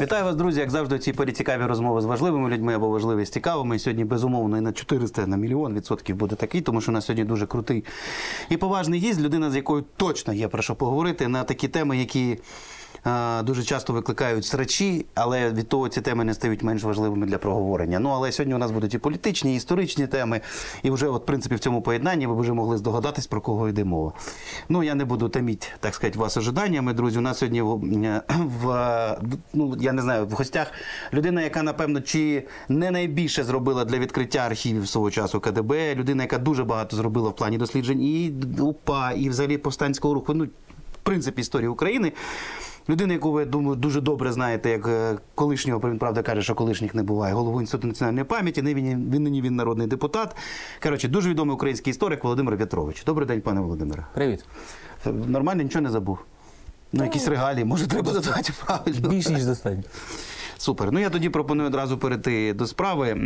Вітаю вас, друзі. Як завжди, ці цікаві розмови з важливими людьми або важливі з цікавими. Сьогодні, безумовно, і на 400, на мільйон відсотків буде такий, тому що у нас сьогодні дуже крутий і поважний гість, людина, з якою точно є про що поговорити на такі теми, які. Дуже часто викликають срачі, але від того ці теми не стають менш важливими для проговорення. Ну але сьогодні у нас будуть і політичні, і історичні теми. І вже, от, в принципі, в цьому поєднанні ви вже могли здогадатись, про кого йде мова. Ну я не буду таміть, так сказати, вас ожиданнями, друзі. У нас сьогодні в, в ну я не знаю, в гостях людина, яка напевно чи не найбільше зробила для відкриття архівів свого часу КДБ, людина, яка дуже багато зробила в плані досліджень і УПА, і взагалі повстанського руху. Ну, в принципі, історії України. Людина, яку ви думаю, дуже добре знаєте, як е, колишнього, він правда каже, що колишніх не буває. Голову інституту національної пам'яті. Він нині він народний депутат. Коротше, дуже відомий український історик Володимир В'ятрович. Добрий день, пане Володимире. Привіт. Нормально, нічого не забув. Ну, якісь регалії, може, треба додати правильно. Більш ніж достатньо. Супер. Ну я тоді пропоную одразу перейти до справи.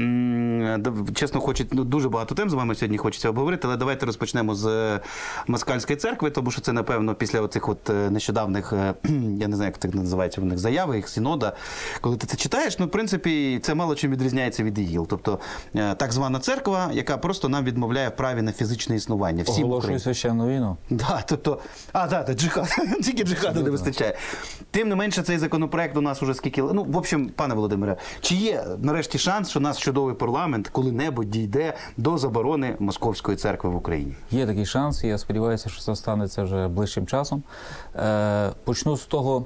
Чесно, хочуть ну, дуже багато тем з вами сьогодні хочеться обговорити, але давайте розпочнемо з е, Москальської церкви, тому що це, напевно, після оцих от е, нещодавних, е, я не знаю, як це називається в них заяви, їх синода. Коли ти це читаєш, ну, в принципі, це мало чим відрізняється від ІГІЛ. Тобто так звана церква, яка просто нам відмовляє в праві на фізичне існування. Всім Оголошую Україні. священну війну. Да, тобто, а, да, да, джихад. Тільки джихаду не вистачає. Тим не менше, цей законопроект у нас уже скільки. Ну, в общем, пане Володимире, чи є нарешті шанс, що наш чудовий парламент коли-небудь дійде до заборони Московської церкви в Україні? Є такий шанс, і я сподіваюся, що це станеться вже ближчим часом. Е, почну з того,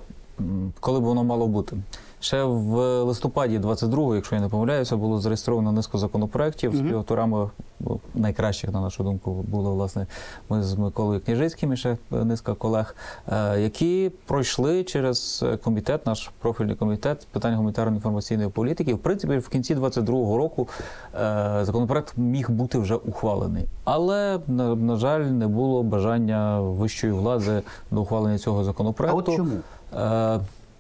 коли б воно мало бути. Ще в листопаді 22-го, якщо я не помиляюся, було зареєстровано низку законопроєктів. Співавторами ну, найкращих, на нашу думку, було власне ми з Миколою Княжицьким і ще низка колег, е, які пройшли через комітет, наш профільний комітет з питань гуманітарної інформаційної політики. В принципі, в кінці 22-го року е, законопроект міг бути вже ухвалений, але на, жаль, не було бажання вищої влади до ухвалення цього А законопроекту. от чому?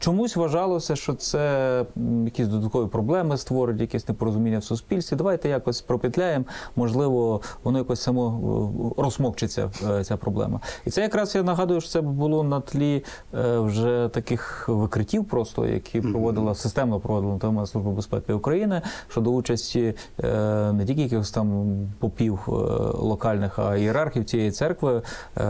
Чомусь вважалося, що це якісь додаткові проблеми створить, якесь непорозуміння в суспільстві. Давайте якось пропетляємо. Можливо, воно якось само е, розсмокчиться е, ця проблема. І це якраз я нагадую, що це було на тлі е, вже таких викриттів, просто які проводила системно проводила Національна служба безпеки України щодо участі не тільки якихось там попів локальних, а ієрархів цієї церкви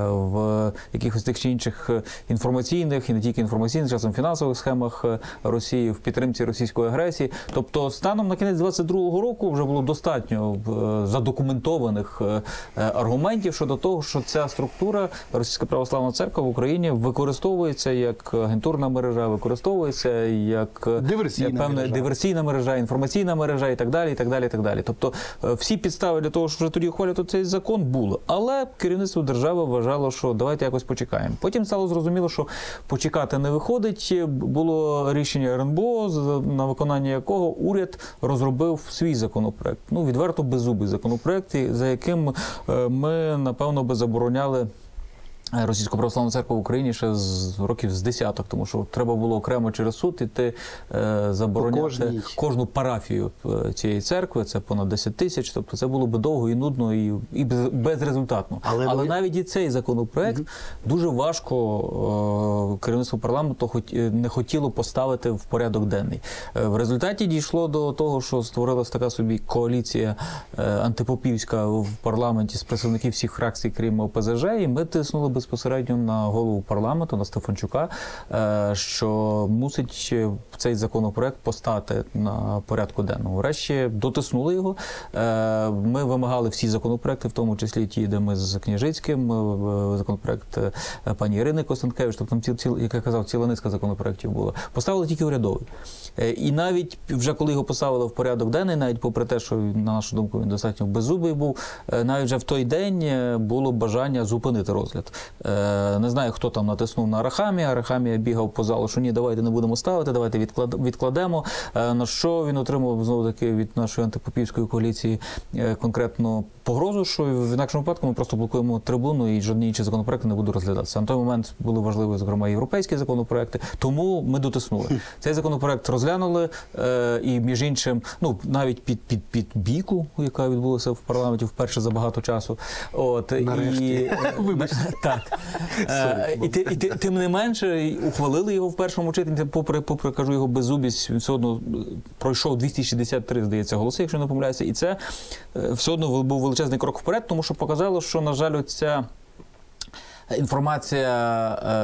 в якихось тих чи інших інформаційних і не тільки інформаційних, часом фінансових схемах е, Росії в підтримці російської агресії. Тобто, станом на кінець 22-го року вже було достатньо е, задокументованих е, аргументів щодо того, що ця структура Російська православна церква в Україні використовується як агентурна мережа, використовується як Диверсійна певна мережа. диверсійна мережа, інформаційна мережа і так далі. і так далі, і так далі. Тобто всі підстави для того, щоб вже тоді ухвалювати цей закон, були. Але керівництво держави вважало, що давайте якось почекаємо. Потім стало зрозуміло, що почекати не виходить. Було рішення РНБО, на виконання якого уряд розробив свій законопроект. Ну відверто беззубий законопроект, за яким е, ми напевно би забороняли. Російську православну церкву в Україні ще з років з десяток, тому що треба було окремо через суд іти е, забороняти кожну парафію е, цієї церкви. Це понад 10 тисяч. Тобто це було би довго і нудно, і, і безрезультатно. Але Але, ви- навіть і цей законопроект дуже важко е, керівництво парламенту хот- е, не хотіло поставити в порядок денний. Е, В результаті дійшло до того, що створилася така собі коаліція е, антипопівська в парламенті з представників всіх фракцій, крім ОПЗЖ, і ми тиснули безпосередньо на голову парламенту, на Стефанчука, е, що мусить цей законопроект постати на порядку денному. Врешті дотиснули його. Е, Ми вимагали всі законопроекти, в тому числі ті, де ми з Княжицьким, е, законопроект е, пані Ірини Костенкевич, тобто там ціл, ціл, як я казав, ціла низка законопроектів була. Поставили тільки урядовий. І навіть вже коли його поставили в порядок денний, навіть попри те, що на нашу думку він достатньо беззубий був, навіть вже в той день було бажання зупинити розгляд. Не знаю, хто там натиснув на Арахамія. Арахамія бігав по залу, що ні, давайте не будемо ставити, давайте відклад- відкладемо. Е, На що він отримав знову таки від нашої антипопівської коаліції е, конкретно погрозу, що в інакшому випадку ми просто блокуємо трибуну і жодні інші законопроекти не будуть розглядатися. На той момент були важливі, зокрема, європейські законопроекти. Тому ми дотиснули. Цей законопроект розглянули, е, і між іншим, ну навіть під під під бійку, яка відбулася в парламенті вперше за багато часу. От Нарешті. і Вибачте. так Е, і, ти- і, тим не менше ухвалили його в першому читанні. Попри попри кажу його беззубість, він все одно е, пройшов 263, здається, голоси, якщо не помиляюся, і це е, все одно був величезний крок вперед, тому що показало, що на жаль, оця Інформація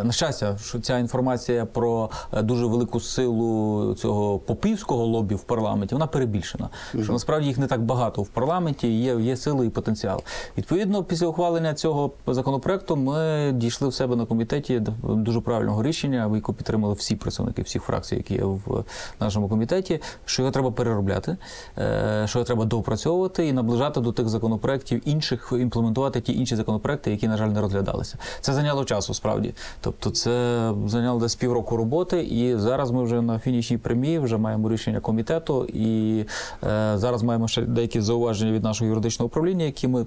е, на щастя, що ця інформація про е, дуже велику силу цього попівського лобі в парламенті вона перебільшена. Що насправді їх не так багато в парламенті, є, є сили і потенціал. Відповідно, після ухвалення цього законопроекту ми дійшли в себе на комітеті до дуже правильного рішення, яку підтримали всі представники всіх фракцій, які є в нашому комітеті. Що його треба переробляти, е, що його треба доопрацьовувати і наближати до тих законопроектів інших, імплементувати ті інші законопроекти, які, на жаль, не розглядалися. Це зайняло часу, справді. Тобто, це зайняло десь півроку роботи, і зараз ми вже на фінішній премії вже маємо рішення комітету, і е, зараз маємо ще деякі зауваження від нашого юридичного управління, які ми.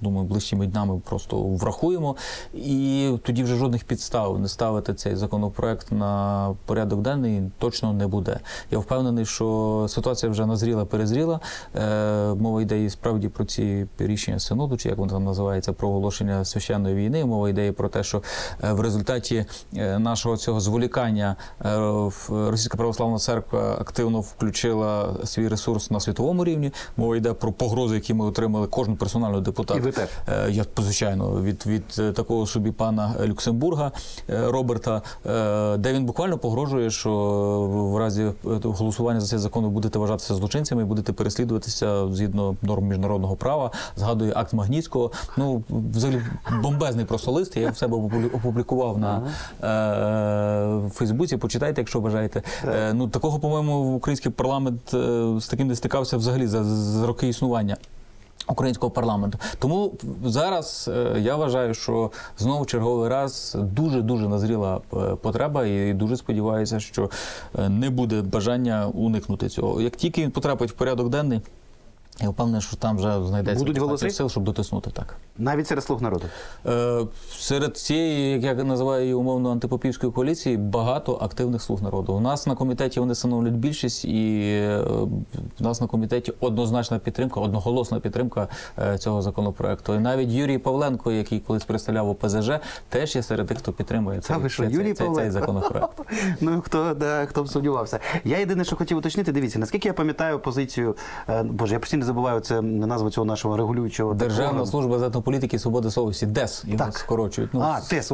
Думаю, ближчими днями просто врахуємо, і тоді вже жодних підстав не ставити цей законопроект на порядок денний точно не буде. Я впевнений, що ситуація вже назріла, перезріла. Е, мова йде і справді про ці рішення синоду, чи як воно там називається, про оголошення священної війни. Мова йде про те, що е, в результаті е, нашого цього зволікання Російська православна церква активно включила свій ресурс на світовому рівні. Мова йде про погрози, які ми отримали кожен персонально депутат. І ви теж. Е, Я звичайно від, від е, такого собі пана Люксембурга е, Роберта, де він буквально погрожує, що в разі голосування за цей закон ви будете вважатися злочинцями і будете переслідуватися згідно норм міжнародного права. Згадує акт Магнітського. Ну взагалі бомбезний просто лист. Я в себе опублі- опублікував на е, Фейсбуці. Почитайте, якщо бажаєте. Е, ну такого, по-моєму, український парламент е, з таким не стикався взагалі за, за роки існування. Українського парламенту. Тому зараз е, я вважаю, що знову черговий раз дуже дуже назріла е, потреба, і дуже сподіваюся, що е, не буде бажання уникнути цього. Як тільки він потрапить в порядок денний, я впевнений, що там вже знайдеться Будуть голоси? сил, щоб дотиснути так. Навіть серед слуг народу. Е, серед цієї, як я називаю її умовно антипопівської коаліції, багато активних слуг народу. У нас на комітеті вони становлять більшість, і е, в нас на комітеті однозначна підтримка, одноголосна підтримка е, цього законопроекту. І навіть Юрій Павленко, який колись представляв ОПЗЖ, теж є серед тих, хто підтримує цей, що, цей, Юрій цей, цей, законопроект. Ну хто да, хто б сумнівався. Я єдине, що хотів уточнити, дивіться, наскільки я пам'ятаю позицію, е, боже, я постійно забуваю це назву цього нашого регулюючого Державна служба з етнополітики і свободи совісті ДЕС його Так. скорочують. Ну, А, ТЕС.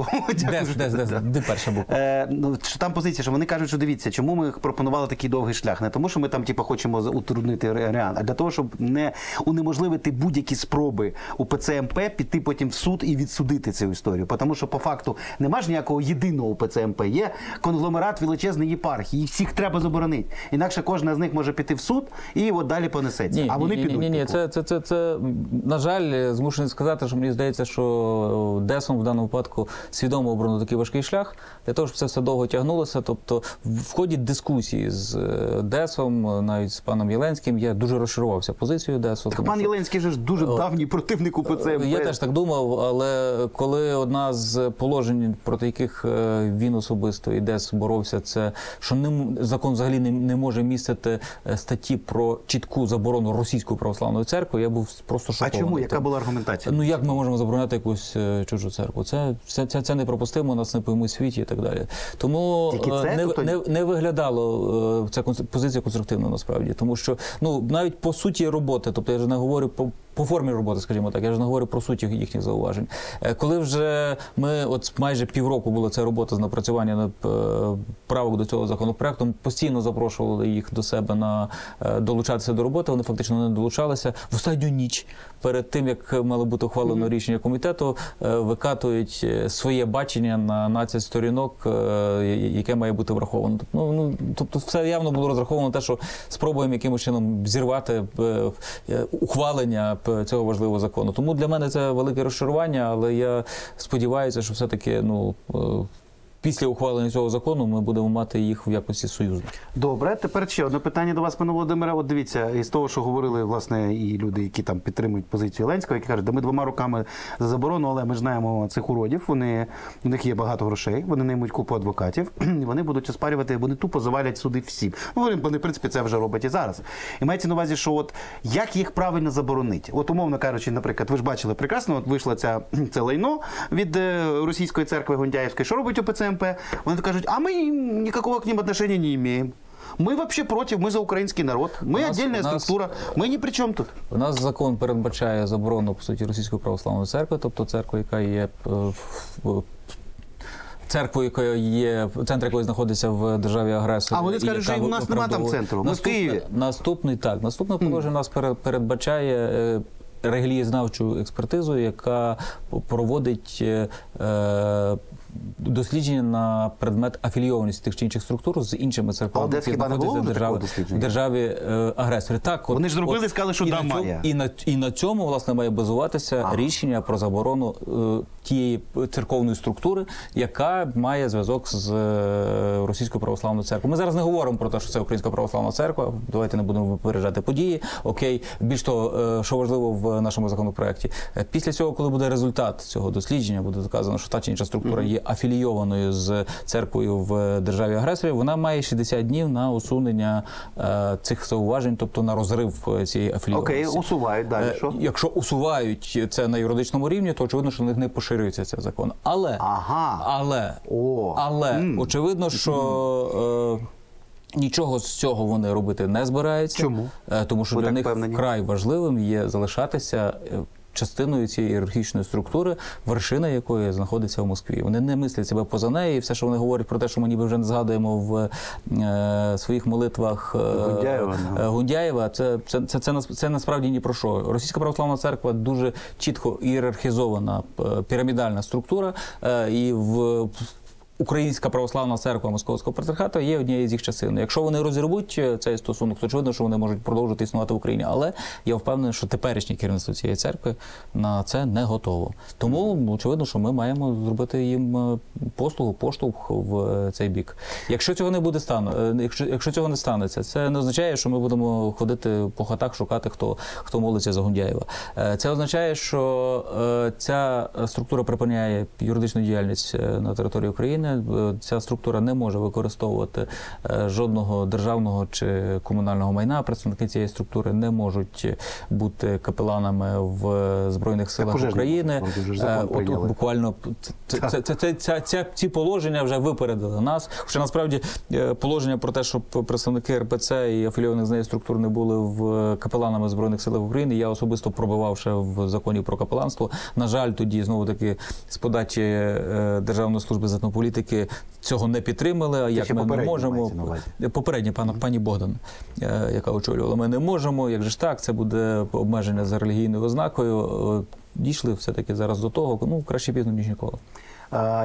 ДЕС, ДЕС, ДЕС, де перша буква. Е, ну, що там позиція, що вони кажуть, що дивіться, чому ми пропонували такий довгий шлях? Не тому, що ми там типу, хочемо утруднити реан, а для того, щоб не унеможливити будь-які спроби у ПЦМП піти потім в суд і відсудити цю історію. Тому що по факту нема ж ніякого єдиного ПЦМП. Є конгломерат величезної єпархії, їх всіх треба заборонити. Інакше кожна з них може піти в суд і от далі понесеться. Ні, а вони ні, Ні, ні, типу. це, це, це, це, на жаль, змушений сказати, що мені здається, що Десом в даному випадку свідомо обрано такий важкий шлях для того, щоб це все довго тягнулося. Тобто, в ході дискусії з е, Десом, навіть з паном Єленським, я дуже розчарувався позицією Десу. Так тому пан що- Єленський же ж дуже давній противник у ПЦМП. я теж так думав, але коли одна з положень, проти яких е, він особисто і ДЕС боровся, це що не закон взагалі не, не може містити е, статті про чітку заборону російської православної церкви, я був просто А чому? Яка була аргументація? Ну як ми можемо забороняти якусь е, чужу церкву? Це, це, це, це непропустимо, нас не поймуть світі і так далі. Тому е, це? не, не, не виглядало е, ця позиція конструктивна насправді, тому що ну навіть по суті роботи, тобто я ж не говорю по. По формі роботи, скажімо так, я ж не говорю про суті їхніх зауважень. Е, Коли вже ми, от майже півроку була ця робота з напрацювання е, правок до цього законопроекту, ми постійно запрошували їх до себе на е, долучатися до роботи. Вони фактично не долучалися в останню ніч перед тим, як мало бути ухвалено рішення комітету, викатують своє бачення на 12 сторінок, яке має бути враховано. Ну, ну тобто, все явно було розраховано те, що спробуємо якимось чином зірвати ухвалення цього важливого закону. Тому для мене це велике розчарування, але я сподіваюся, що все-таки ну. Після ухвалення цього закону ми будемо мати їх в якості союзників. Добре, тепер ще одне питання до вас, пане Володимире. От дивіться, із того, що говорили власне і люди, які там підтримують позицію Ленського, які кажуть, да ми двома руками за заборону, але ми ж знаємо цих уродів. Вони у них є багато грошей, вони наймуть купу адвокатів, вони будуть оспарювати, вони тупо завалять суди всім. Ну вони, в принципі це вже роблять і зараз. І мається на увазі, що от як їх правильно заборонити? От умовно кажучи, наприклад, ви ж бачили прекрасно, от вийшло ця це лайно від е, російської церкви Гундяєвської. Що робить ОПЦМП? Вони кажуть, а ми ніякого к ним отношения не имеем. Мы вообще против, мы за украинский народ. Мы У нас- отдельная у нас- структура. Мы ни при чем тут. У нас закон передбачає заборону по суті російської православної церкви, тобто церква, яка є е, в- в- церквою, яка є центр якої знаходиться в державі агресорі. А вони і скажуть, яка що у нас нема там виправдовує- центру, ми в Наступне- Києві. Наступний так, наступне положення у нас пере- передбачає. е, Релігієзнавчу експертизу, яка проводить е, е, дослідження на предмет афілійованості тих чи інших структур з іншими церквами, не було в державі, державі е, агресорі. Так, от- Вони ж зробили, от сказали, що і да, на цьому- має. і на і на цьому власне має базуватися Ага. рішення про заборону е, тієї церковної структури, яка має зв'язок з е, російською православною церквою. Ми зараз не говоримо про те, що це українська православна церква. Давайте не будемо випереджати події. Окей, більш того, е, що важливо в нашому законопроекті, е, після цього, коли буде результат цього дослідження, буде доказано, що та чи інша структура є афілійованою з церквою в державі агресорі. Вона має 60 днів на усунення е, цих зауважень, тобто на розрив е, цієї афілійованості. Окей, усувають далі. Е, Що? Якщо усувають це на юридичному рівні, то очевидно, що на них не поширюється цей закон. Але, Ага. але, О. але М. очевидно, що е, нічого з цього вони робити не збираються. Чому? Тому що Ви для них впевнені? вкрай важливим є залишатися. Частиною цієї ієрархічної структури, вершина якої знаходиться в Москві. Вони не мислять себе поза нею, і все, що вони говорять про те, що ми ніби вже не згадуємо в е, своїх молитвах е, Гундяєва, е, Гундяєва, це, це, це, це, нас- це насправді ні про що. Російська православна церква дуже чітко ієрархізована е, пірамідальна структура, е, і в Українська православна церква Московського патріархату є однією з їх частин. Якщо вони розірвуть е, цей стосунок, то очевидно, що вони можуть продовжити існувати в Україні. Але я впевнений, що теперішнє керівництво цієї церкви на це не готово. Тому очевидно, що ми маємо зробити їм е, послугу, поштовх в е, цей бік. Якщо цього не буде стану, якщо, якщо цього не станеться, це не означає, що ми будемо ходити по хатах, шукати хто хто молиться за Гундяєва. Це означає, що ця структура припиняє юридичну діяльність на території України. Е, Ця структура не може використовувати е, жодного державного чи комунального майна. Представники цієї структури не можуть бути капеланами в збройних силах пожежні України. Е, от- от буквально це, це, це, це, ці положення вже випередили нас. Хоча насправді е, положення про те, щоб представники РПЦ і афілійованих з нею структур не були в капеланами збройних сил України. Я особисто пробивав ще в законі про капеланство. На жаль, тоді знову таки з подачі е, Державної служби політики цього не підтримали. А як ми не можемо попередня пана пані Богдан, е, яка очолювала, ми не можемо. Як же ж так, це буде обмеження за релігійною ознакою. Е, Дійшли все-таки зараз до того, ну краще пізно, ніж ніколи.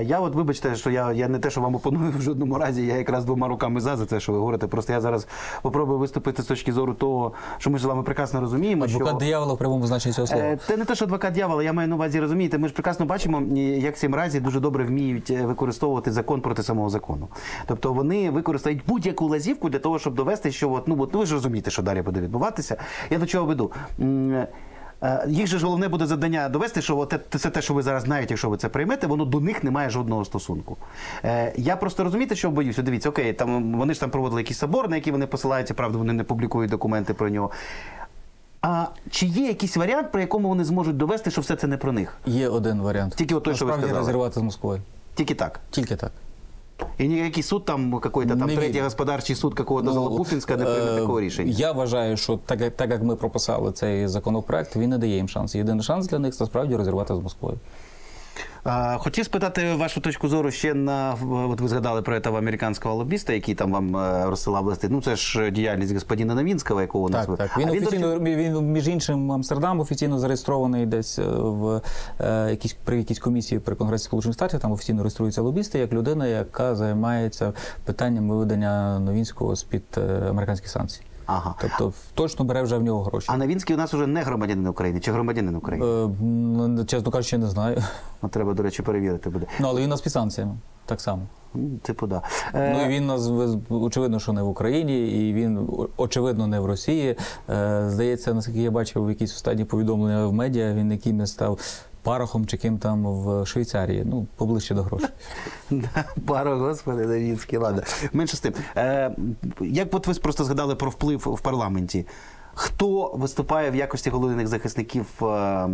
Я от вибачте, що я, я не те, що вам опоную в жодному разі, я якраз двома руками за за те, що ви говорите. Просто я зараз попробую виступити з точки зору того, що ми ж з вами прекрасно розуміємо. Адвокат що... диявола в прямому значенні цього слова. Е, Це не те, що адвокат дьявола, я маю на увазі розумієте. Ми ж прекрасно бачимо, як сім разі дуже добре вміють е, використовувати закон проти самого закону. Тобто вони використають будь-яку лазівку для того, щоб довести, що от, ну, от, ну ви ж розумієте, що далі буде відбуватися. Я до чого веду. Е, Їх же ж головне буде завдання довести, що це те, що ви зараз знаєте, якщо ви це приймете, воно до них не має жодного стосунку. Е, я просто розумієте, що боюся. Дивіться, окей, там вони ж там проводили якийсь собор, на який вони посилаються, правда, вони не публікують документи про нього. А чи є якийсь варіант, при якому вони зможуть довести, що все це не про них? Є один варіант. Тільки от той, що ви сказали. розірвати з Москвою. Тільки так. Тільки так. І ніякий суд там какой-то там Не третій господарчий суд какого-то Ну, Залопутінська не прийме такого рішення. Я вважаю, що так так як ми прописали цей законопроект, він не дає їм шанс. Єдиний шанс для них це справді розірвати з Москвою. Хотів спитати вашу точку зору ще на от ви згадали про цього американського лобіста, який там вам е, розсилав листи. Ну це ж діяльність господина Новінського, якого у нас Так. Він А офіційно речі, він, між іншим Амстердам офіційно зареєстрований десь е, в е, якійсь при якійсь комісії при Конгресі Сполучених Штатів. Там офіційно реєструються лобісти як людина, яка займається питанням виведення Новінського з під американських санкцій. Ага. Тобто точно бере вже в нього гроші. А Новінський у нас вже не громадянин України чи громадянин України? Е, чесно кажучи, не знаю. Ну, треба, до речі, перевірити буде. Ну, але він нас під санкціями. Так само. Типу, да. Ну і Е, він нас ви- очевидно, що не в Україні, і він очевидно не в Росії. Е, здається, наскільки я бачив в якійсь останні повідомлення в медіа, він яким став парохом чи ким там в Швейцарії. Ну, поближче до грошей. Да, Пару, господи, Новінський, ладно. Менше з тим. Е, як от ви просто згадали про вплив в парламенті? Хто виступає в якості головних захисників е,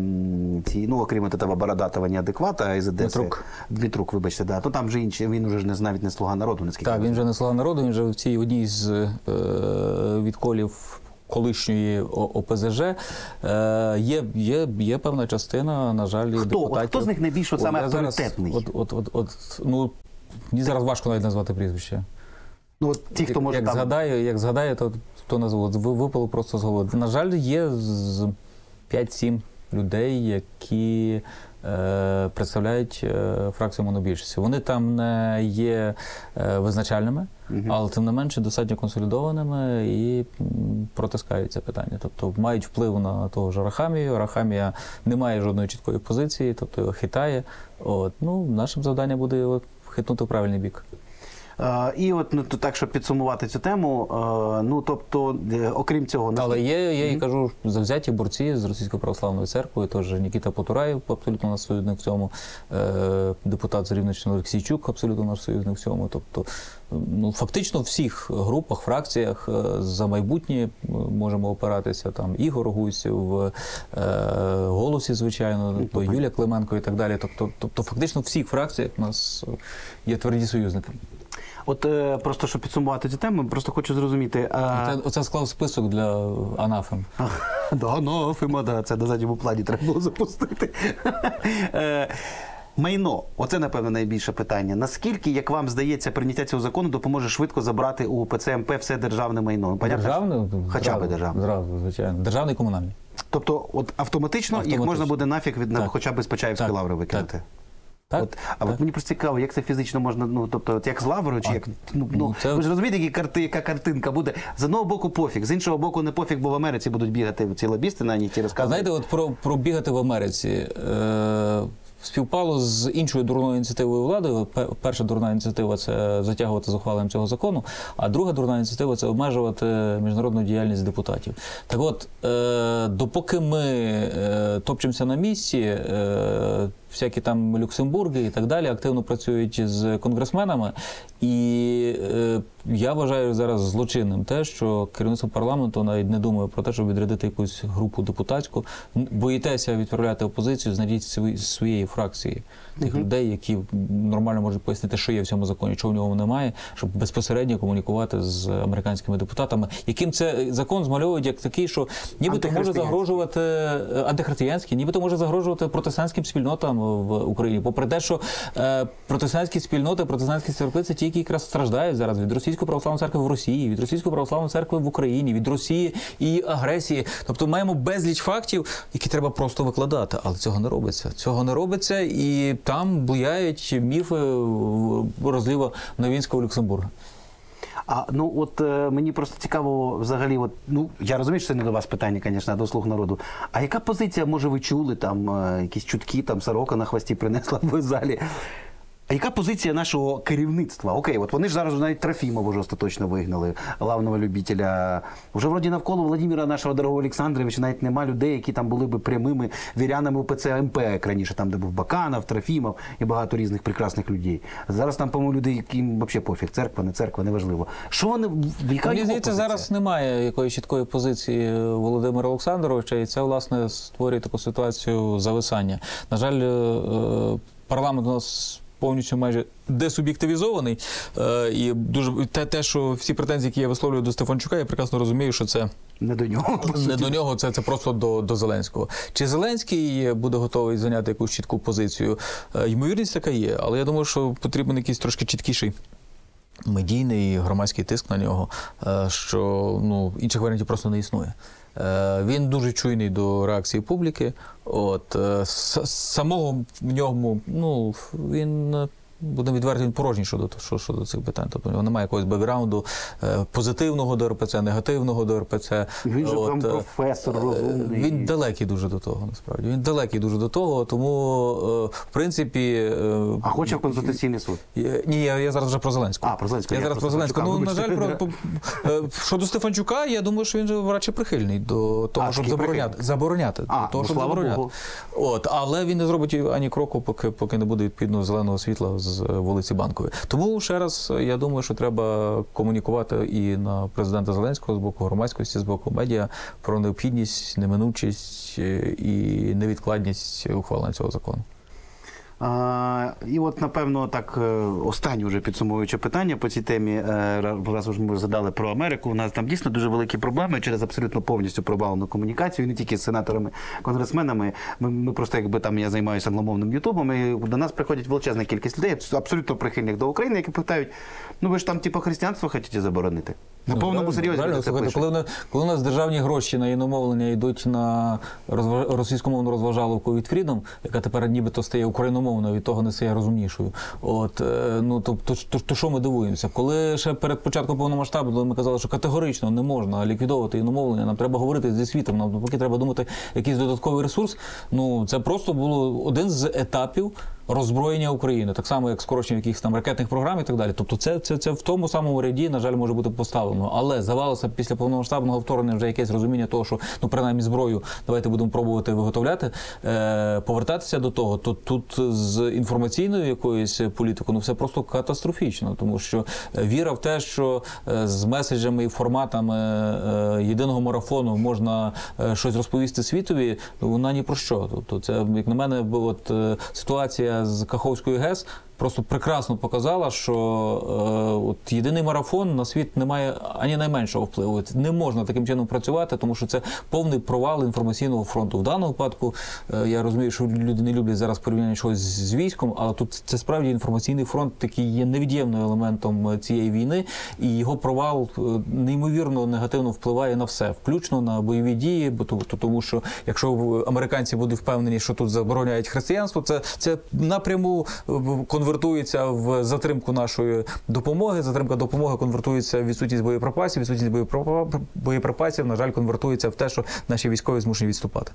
ці, ну, окрім того бородатого неадеквата із Одеси? Дмитрук. Дмитрук, вибачте, да. То там вже інші, він уже ж не навіть не слуга народу, наскільки. Так, він вже не слуга народу, він вже в цій одній з е, відколів колишньої ОПЗЖ. Е, є, є, є певна частина, на жаль, Хто? депутатів. От хто з них найбільш от саме я зараз- авторитетний? От, от, от, от, ну, мені зараз важко навіть назвати прізвище. Ну, от ті, хто може як там... згадаю, як згадаю, то то назву. Випало просто з голови. На жаль, є 5-7 людей, які представляють е, фракцію монобільшості. Вони там не є е, визначальними, але тим не менше достатньо консолідованими і протискаються питання. Тобто мають вплив на того ж Рахамію. Рахамія не має жодної чіткої позиції, тобто його хитає. От. Ну, нашим завданням буде його хитнути в правильний бік. Е, і от ну, то так, щоб підсумувати цю тему, е, ну тобто, е, окрім цього, Але є, я і кажу, завзяті борці з Російською православною церквою, теж Нікіта Потураєв, абсолютно наш союзник в цьому, депутат з Рівненщини Олексійчук, абсолютно наш союзник в цьому. Тобто, ну, фактично в всіх групах, фракціях за майбутнє можемо опиратися. Там Ігор Гусів, Голосі, звичайно, тобто, Юлія Клименко і так далі. Тобто, тобто, фактично в всіх фракціях у нас є тверді союзники. От е, просто щоб підсумувати цю тему, просто хочу зрозуміти. Е, оце склав список для анафем. да, ну, Фима, да, це на задньому плані треба було запустити. Е, Майно, оце напевно найбільше питання. Наскільки, як вам здається, прийняття цього закону допоможе швидко забрати у ПЦМП все державне майно? Понятно, Державне? Хоча б державне. Зразу, звичайно. Державний і комунальний. Тобто, от автоматично, їх можна буде нафіг від Так. хоча б з Почаївської лаври викинути. Так? От, а от мені просто цікаво, як це фізично можна, ну тобто, от як з лаврою, чи А, як ну, ну, ну це- ви ж розумієте, які карти, яка картинка буде з одного боку пофіг, з іншого боку не пофіг, бо в Америці будуть бігати ці лобісти на ній ті розказують. знаєте, от про, про бігати в Америці. Е, співпало з іншою дурною ініціативою влади. Перша дурна ініціатива це затягувати з ухваленням цього закону, а друга дурна ініціатива це обмежувати міжнародну діяльність депутатів. Так от, е, допоки ми е, топчемося на місці, е, всякі там Люксембурги і так далі активно працюють з конгресменами. І е, я вважаю зараз злочинним те, що керівництво парламенту навіть не думає про те, щоб відрядити якусь групу депутатську. Боїтеся відправляти опозицію, знайдіть свої- своєї фракції тих людей, які нормально можуть пояснити, що є в цьому законі, чого в ньому немає, щоб безпосередньо комунікувати з американськими депутатами, яким це закон змальовують як такий, що нібито може загрожувати е, антихристиянський, нібито може загрожувати протестантським спільнотам в Україні. Попри те, що е, протестантські спільноти, протестантські церкви це ті, які якраз страждають зараз від російської православної церкви в Росії, від російської православної церкви в Україні, від Росії і агресії. Тобто маємо безліч фактів, які треба просто викладати. Але цього не робиться. Цього не робиться, і там буяють міфи розліва Новінського Люксембурга. А ну от е, мені просто цікаво взагалі, от ну я розумію, що це не до вас питання, звісно, а до слуг народу. А яка позиція, може, ви чули там е, якісь чутки, там сорока на хвості принесла в залі? А яка позиція нашого керівництва? Окей, от вони ж зараз навіть Трофімова вже остаточно вигнали, главного любителя. Вже вроді навколо Владимира, нашого дорогого Олександровича, навіть нема людей, які там були би прямими вірянами УПЦ МП, як раніше, там, де був Баканов, Трофімов і багато різних прекрасних людей. Зараз там, по-моєму, люди, яким взагалі пофіг, церква, не церква, неважливо. Що вони, яка Мені здається, зараз немає якоїсь чіткої позиції Володимира Олександровича, і це власне створює таку ситуацію зависання. На жаль, е, е, парламент у нас. Повністю майже десуб'єктивізований. Е, і дуже те, те, що всі претензії, які я висловлюю до Стефанчука, я прекрасно розумію, що це Не до нього. не до нього, це, це просто до, до Зеленського. Чи Зеленський буде готовий зайняти якусь чітку позицію? Е, Ймовірність така є, але я думаю, що потрібен якийсь трошки чіткіший. Медійний громадський тиск на нього, е, що ну, інших варіантів просто не існує. Е, Він дуже чуйний до реакції публіки. От, е, самого в ньому, ну, він е, Будемо відверті, він порожній щодо, що- щодо цих питань. Тобто у нього немає якогось бекграунду е, позитивного до РПЦ, негативного до РПЦ. Він же От, там е, професор розумний. Він далекий дуже до того, насправді. Він далекий дуже до того, тому, е, в принципі. е, А хоче в Конституційний суд. Е, Ні, я, я зараз вже про Зеленського. А, про Зеленського. Я Я зараз про Зеленського. Ну, на жаль, про, е, щодо Стефанчука, я думаю, що він же радше прихильний до того, А, щоб забороняти. Забороняти. А, до того, ну, щоб слава забороняти. Богу. От, але він не зробить ані кроку, поки, поки не буде відповідно зеленого світла з вулиці Банкової. Тому ще раз я думаю, що треба комунікувати і на президента Зеленського з боку громадськості, з боку медіа про необхідність, неминучість е, і невідкладність ухвалення цього закону. І от, напевно, так, е, останнє вже підсумовуюче питання по цій темі. е, ра- Раз уж ми задали про Америку. У нас там дійсно дуже великі проблеми через абсолютно повністю провалену комунікацію, і не тільки з сенаторами, конгресменами. Ми, ми просто, якби там я займаюся англомовним Ютубом, і до нас приходять величезна кількість людей, абсолютно прихильних до України, які питають: ну ви ж там, типу, християнство хочете заборонити? На Ну, повному серйозі це Слухайте, коли, коли у нас державні гроші на іномовлення йдуть на розва- російськомовну розважаловку від Freedom, яка тепер нібито стає україномовною, від того не стає розумнішою. От е, ну то, то, то, то що ми дивуємося? Коли ще перед початком повномасштабу ми казали, що категорично не можна ліквідовувати іномовлення, нам треба говорити зі світом, нам поки треба думати якийсь додатковий ресурс. Ну це просто було один з етапів. Роззброєння України, так само як скорочення якихось там ракетних програм і так далі. Тобто, це, це, це в тому самому ряді, на жаль, може бути поставлено. Але здавалося, після повномасштабного вторгнення вже якесь розуміння того, що ну принаймні зброю давайте будемо пробувати виготовляти, е, повертатися до того. То тут з інформаційною якоюсь політикою ну все просто катастрофічно, тому що е, віра в те, що е, з меседжами і форматами е, єдиного марафону можна щось розповісти світові, ну, вона ні про що. Тобто, це як на мене, от ситуація з Каховської ГЕС. Просто прекрасно показала, що е, от єдиний марафон на світ не має ані найменшого впливу. Не можна таким чином працювати, тому що це повний провал інформаційного фронту. В даному випадку е, я розумію, що люди не люблять зараз порівняння чогось з військом, але тут це справді інформаційний фронт, який є невід'ємним елементом е, цієї війни, і його провал неймовірно негативно впливає на все, включно на бойові дії. Бо то- то- тому, що якщо американці будуть впевнені, що тут забороняють християнство, це, це напряму в- конвертується в затримку нашої допомоги. Затримка допомоги конвертується в відсутність боєприпасів, відсутність боєприпа- боєприпасів, на жаль, конвертується в те, що наші військові змушені відступати.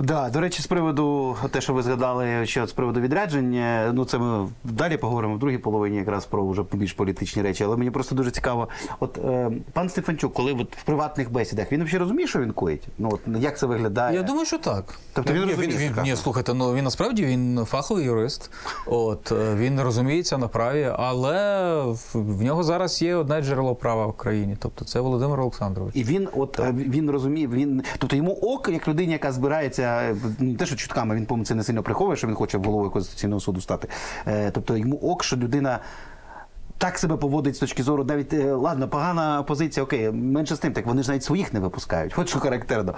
Да, до речі, з приводу те, що ви згадали, що з приводу відрядження, ну це ми далі поговоримо в другій половині, якраз про вже більш політичні речі. Але мені просто дуже цікаво. От е, пан Стефанчук, коли от в приватних бесідах, він взагалі розуміє, що він коїть? Ну от як це виглядає? Я думаю, що так. Тобто він Ні, розуміє, він, він, ні, слухайте, ну він насправді він фаховий юрист. От е, він розуміється на праві, але в, нього зараз є одне джерело права в країні, тобто це Володимир Олександрович. І він, от е, він розуміє, він тобто йому ок, як людині, яка збирається е, не те, що чутками, він по це не сильно приховує, що він хоче головою Конституційного суду стати. Е, тобто йому ок, що людина. Так себе поводить з точки зору, навіть е, ладно, погана позиція, окей, менше з тим, так вони ж навіть своїх не випускають. От що характерно.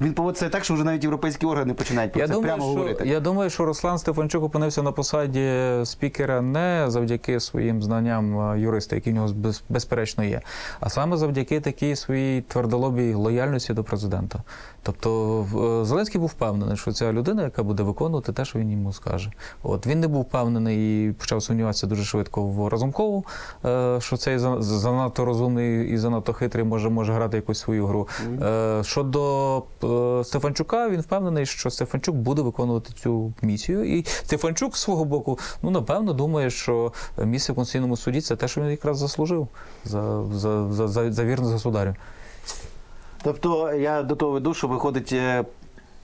Він поводить себе так, що вже навіть європейські органи починають про Я це думаю, прямо що, говорити. я думаю, що Руслан Стефанчук опинився на посаді спікера не завдяки своїм знанням юриста, які в нього безперечно є, а саме завдяки такій своїй твердолобій лояльності до президента. Тобто е, Зеленський був впевнений, що ця людина, яка буде виконувати те, що він йому скаже. От він не був впевнений і почав сумніватися дуже швидко в Разумкову, е, що цей за- занадто розумний і занадто хитрий може, може грати якусь свою гру. Е, Щодо Стефанчука, він впевнений, що Стефанчук буде виконувати цю місію. І Стефанчук з свого боку, ну напевно, думає, що місце в Конституційному суді це те, що він якраз заслужив за, за, за, за, за вірність государю. Тобто я до того веду, що виходить.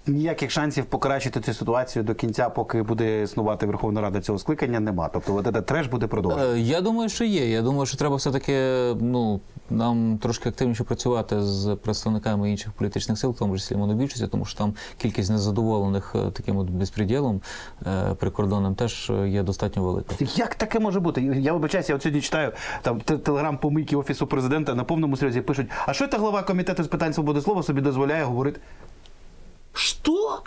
Ніяких шансів покращити цю ситуацію до кінця, поки буде існувати Верховна Рада цього скликання, нема. Тобто, от этот треш буде продовжувати. Е, Я думаю, що є. Я думаю, що треба все-таки ну, нам трошки активніше працювати з представниками інших політичних сил, в тому числі монобільшості, тому що там кількість незадоволених е, таким от безпреділом е, прикордонним теж є достатньо велика. Як таке може бути? Я вибачаюся, я от сьогодні читаю там телеграм-помийки офісу президента на повному серйозі пишуть: а що та глава комітету з питань свободи слова собі дозволяє говорити? Що?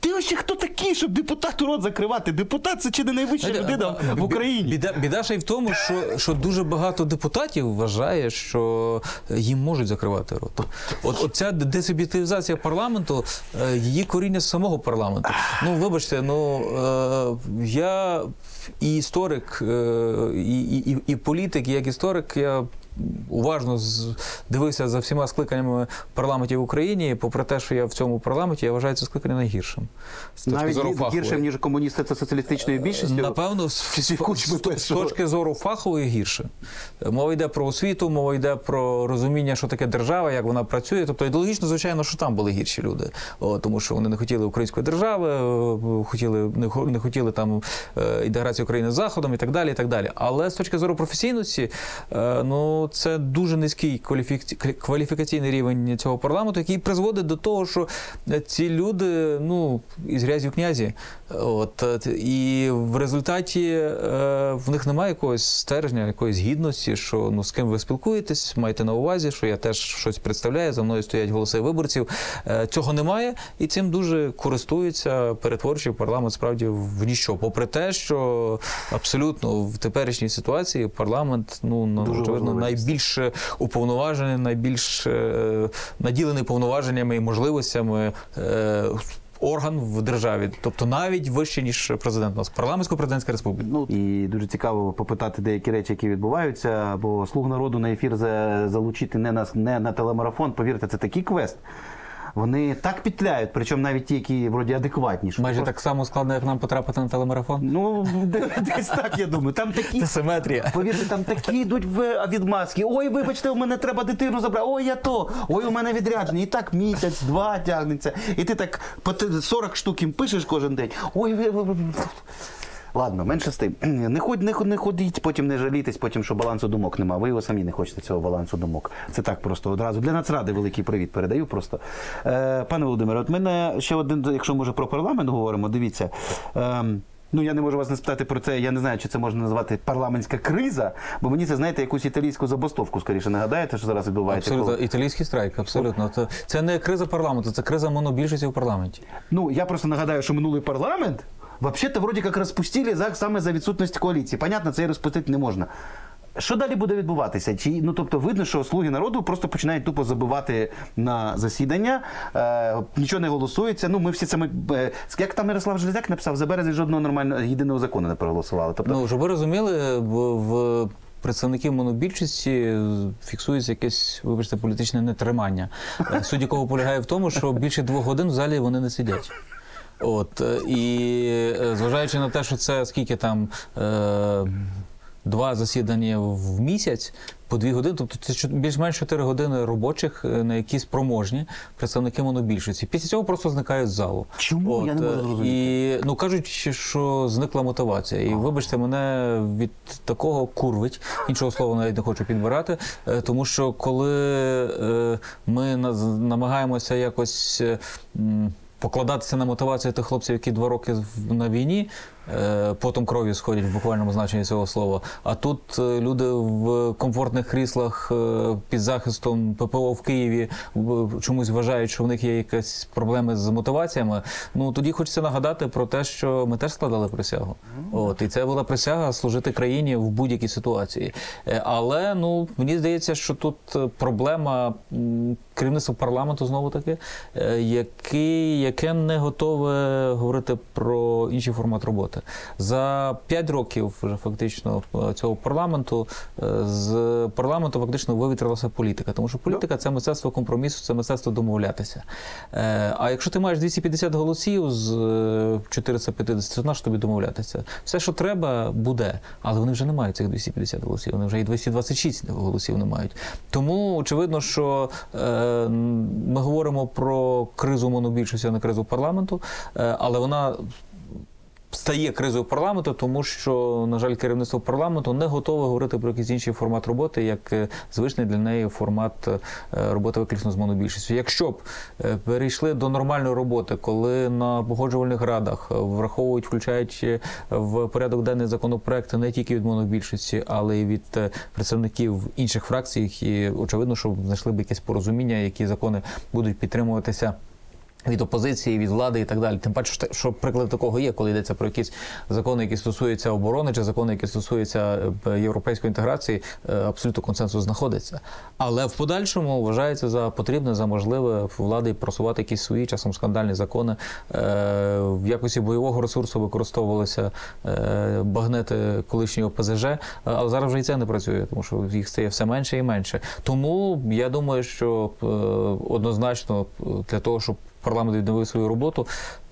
Ти ще хто такий, щоб депутату рот закривати? Депутат це чи не найвища людина в Україні? Біда, біда ще й в тому, що, що дуже багато депутатів вважає, що їм можуть закривати рот. От, от ця десуб'єктивізація парламенту, е, її коріння з самого парламенту. Ну, вибачте, ну е, я і історик, е, і, і, і- і політик, і як історик, я. Уважно дивився за всіма скликаннями парламентів в Україні. Попри те, що я в цьому парламенті, я вважаю це скликання найгіршим. З Навіть зору гіршим, ніж комуністи це соціалістичною більшістю. Напевно, з, точки зору фахової гірше. Мова йде про освіту, мова йде про розуміння, що таке держава, як вона працює. Тобто ідеологічно, звичайно, що там були гірші люди, О, тому що вони не хотіли української держави, е, хотіли не, не хотіли там е, інтеграції України з Заходом і так далі. І так далі. Але з точки зору професійності, е, ну це дуже низький кваліфік- кваліфікаційний рівень цього парламенту, який призводить до того, що ці люди, ну, із грязі в князі. От, е, і в результаті е, в них немає якогось стержня, якоїсь гідності, що ну з ким ви спілкуєтесь, маєте на увазі, що я теж щось представляю, за мною стоять голоси виборців. Е, цього немає, і цим дуже користуються, перетворюючи парламент справді в ніщо. Попри те, що абсолютно в теперішній ситуації парламент ну Дуже очевидно важливий. Найбільш уповноважений, найбільш е, наділений повноваженнями і можливостями. Е, Орган в державі, тобто навіть вище ніж президент у нас парламентсько-президентська республіка. Ну і дуже цікаво попитати деякі речі, які відбуваються. Бо слуг народу на ефір залучити не на не на телемарафон. Повірте, це такий квест. Вони так пітляють, причому навіть ті, які вроді адекватні. що Майже просто- так само складно, як нам потрапити на телемарафон. Ну десь так я думаю. Там такі симетрія. Повірте, там такі йдуть в відмазки. Ой, вибачте, у мене треба дитину забрати. Ой, я то. Ой, у мене відрядження. І так місяць, два тягнеться. І ти так по те- 40 штук їм пишеш кожен день. Ой, ви. Ладно, менше з тим. Не ходь, не, не ходіть, потім не жалітесь, потім що балансу думок нема. Ви його самі не хочете цього балансу думок. Це так просто одразу. Для нацради великий привіт передаю просто. Е, пане Володимире, от мене ще один, якщо може про парламент говоримо, дивіться. Ем, Ну, я не можу вас не спитати про це. Я не знаю, чи це можна назвати парламентська криза, бо мені це знаєте якусь італійську забастовку, скоріше нагадаєте, що зараз відбувається. Абсолютно коли- італійський страйк, абсолютно. Це не криза парламенту, це криза монобільшості в парламенті. Ну, я просто нагадаю, що минулий парламент вообще-то вроде как распустили за, саме за відсутність коаліції. Понятно, це і розпустити не можна. Що далі буде відбуватися? Чи ну тобто видно, що слуги народу просто починають тупо забивати на засідання, е, нічого не голосується. Ну ми всі ми е, як там Мирослав Железяк написав, за березень жодного нормального єдиного закону не проголосували. Тобто, Ну, щоб ви розуміли, в представників монобільшості фіксується якесь, вибачте, політичне нетримання. Е, Суть якого полягає в тому, що більше двох годин в залі вони не сидять. От е, і е, зважаючи на те, що це скільки там. Е, Два засідання в місяць по дві години, тобто це більш-менш 4 години робочих, е, на які спроможні представники монобільшості. Після цього просто зникають з залу. Чому? Я не можу зрозуміти. І ну кажуть, що зникла мотивація. І вибачте, мене від такого курвить. Іншого слова навіть не хочу підбирати. Тому що коли ми намагаємося якось. Покладатися на мотивацію тих хлопців, які два роки на війні, потом кров'ю сходять в буквальному значенні цього слова. А тут е, люди в комфортних кріслах е, під захистом ППО в Києві чомусь вважають, що в них є якісь проблеми з мотиваціями. Ну тоді хочеться нагадати про те, що ми теж складали присягу. От і це була присяга служити країні в будь-якій ситуації. Е, Але ну мені здається, що тут е, проблема керівництва парламенту знову таки, е, який, яке не готове говорити про інший формат роботи. За п'ять років вже фактично е, цього парламенту е, з парламенту фактично вивітрилася політика, тому що політика це мистецтво компромісу, це мистецтво домовлятися. Е, А якщо ти маєш 250 голосів з е, 450, то на що тобі домовлятися? Все, що треба, буде, але вони вже не мають цих 250 голосів, вони вже і 226 голосів не мають. Тому очевидно, що ми говоримо про кризу монобільшості, а не кризу парламенту, але вона стає кризою парламенту, тому що, на жаль, керівництво парламенту не готове говорити про якийсь інший формат роботи, як е, звичний для неї формат е, роботи виключно з монобільшістю. Якщо б е, перейшли до нормальної роботи, коли на погоджувальних радах враховують, включають в порядок денний законопроекти не тільки від монобільшості, але й від представників інших фракцій, і очевидно, що знайшли б якесь порозуміння, які закони будуть підтримуватися Від опозиції, від влади і так далі. Тим паче, що- приклад такого є, коли йдеться про якісь закони, які стосуються оборони, чи закони, які стосуються е, європейської інтеграції, е, абсолютно консенсус знаходиться. Але в подальшому вважається за потрібне, за можливе влади просувати якісь свої часом скандальні закони. Е, В якості бойового ресурсу використовувалися багнети колишнього ПЗЖ, але зараз вже і це не працює, тому що їх стає все менше і менше. Тому я думаю, що однозначно для того, щоб парламент відновив свою роботу,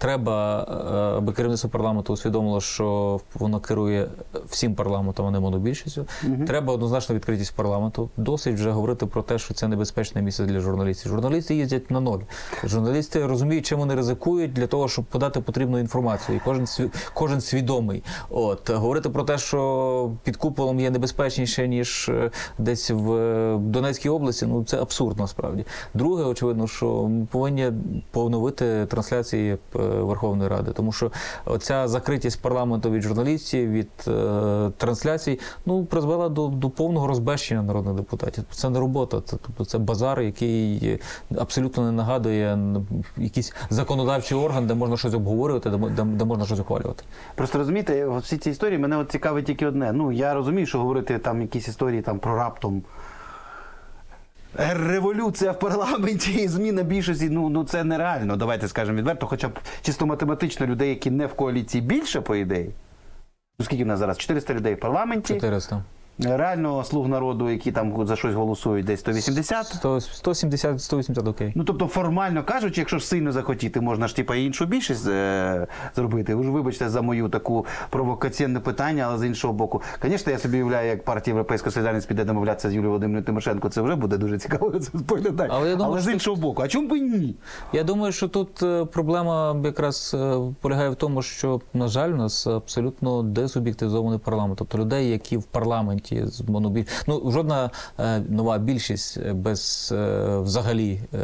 треба, е, аби керівництво парламенту усвідомило, що воно керує всім парламентом, а не монобільшістю. Треба однозначно відкритість парламенту. Досить вже говорити про те, що це небезпечне місце для журналістів. Журналісти їздять на ноль. Журналісти розуміють, чим вони ризикують для того, щоб подати потрібну інформацію. І кожен сві- кожен свідомий. От говорити про те, що під куполом є небезпечніше ніж е, десь в е, Донецькій області. Ну це абсурд насправді. Друге, очевидно, що ми повинні поновити трансляції Верховної Ради, тому що оця закритість парламенту від журналістів, від е, трансляцій, ну призвела до, до повного розбещення народних депутатів. Це не робота, це тобто це базар, який абсолютно не нагадує якийсь законодавчий орган, де можна щось обговорювати, де, де, де можна щось ухвалювати. Просто розумієте, всі ці історії мене от цікавить тільки одне. Ну я розумію, що говорити там якісь історії там про раптом. Революція в парламенті і зміна більшості, ну, ну це нереально, давайте скажемо відверто, хоча б чисто математично людей, які не в коаліції, більше, по ідеї. Ну, скільки в нас зараз? 400 людей в парламенті. 400. Реально слуг народу, які там за щось голосують, десь 180. 100, 170, 180 окей. Ну тобто, формально кажучи, якщо ж сильно захотіти, можна ж типа іншу більшість е- зробити. Ви ж вибачте за мою таку провокаційне питання, але з іншого боку, звісно, я собі уявляю, як партія Європейська Солідарність піде домовлятися з Юлією Володимирівною Тимошенко. Це вже буде дуже цікаво це споглядати. Але я думаю, але з іншого боку, а чому б і ні? Я думаю, що тут е, проблема якраз е, полягає в тому, що, на жаль, у нас абсолютно десуб'єктивізований парламент. Тобто людей, які в парламенті з монобіль... ну жодна е, нова більшість е, без е, взагалі е,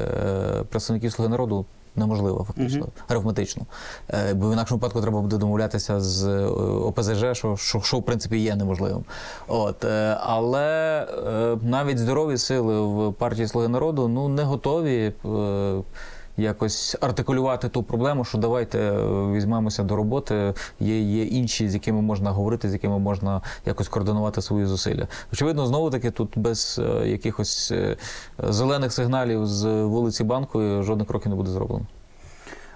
представників слуги народу. Неможливо фактично арифметично, Е, бо в інакшому випадку треба буде домовлятися з е, ОПЗЖ, що, що, що в принципі є неможливим. От е, але е, навіть здорові сили в партії Слуги народу ну не готові. е, якось артикулювати ту проблему, що давайте е, візьмемося до роботи. Є, є інші, з якими можна говорити, з якими можна якось координувати свої зусилля. Очевидно, знову таки тут без е, якихось е, зелених сигналів з вулиці банку жодних кроків не буде зроблено.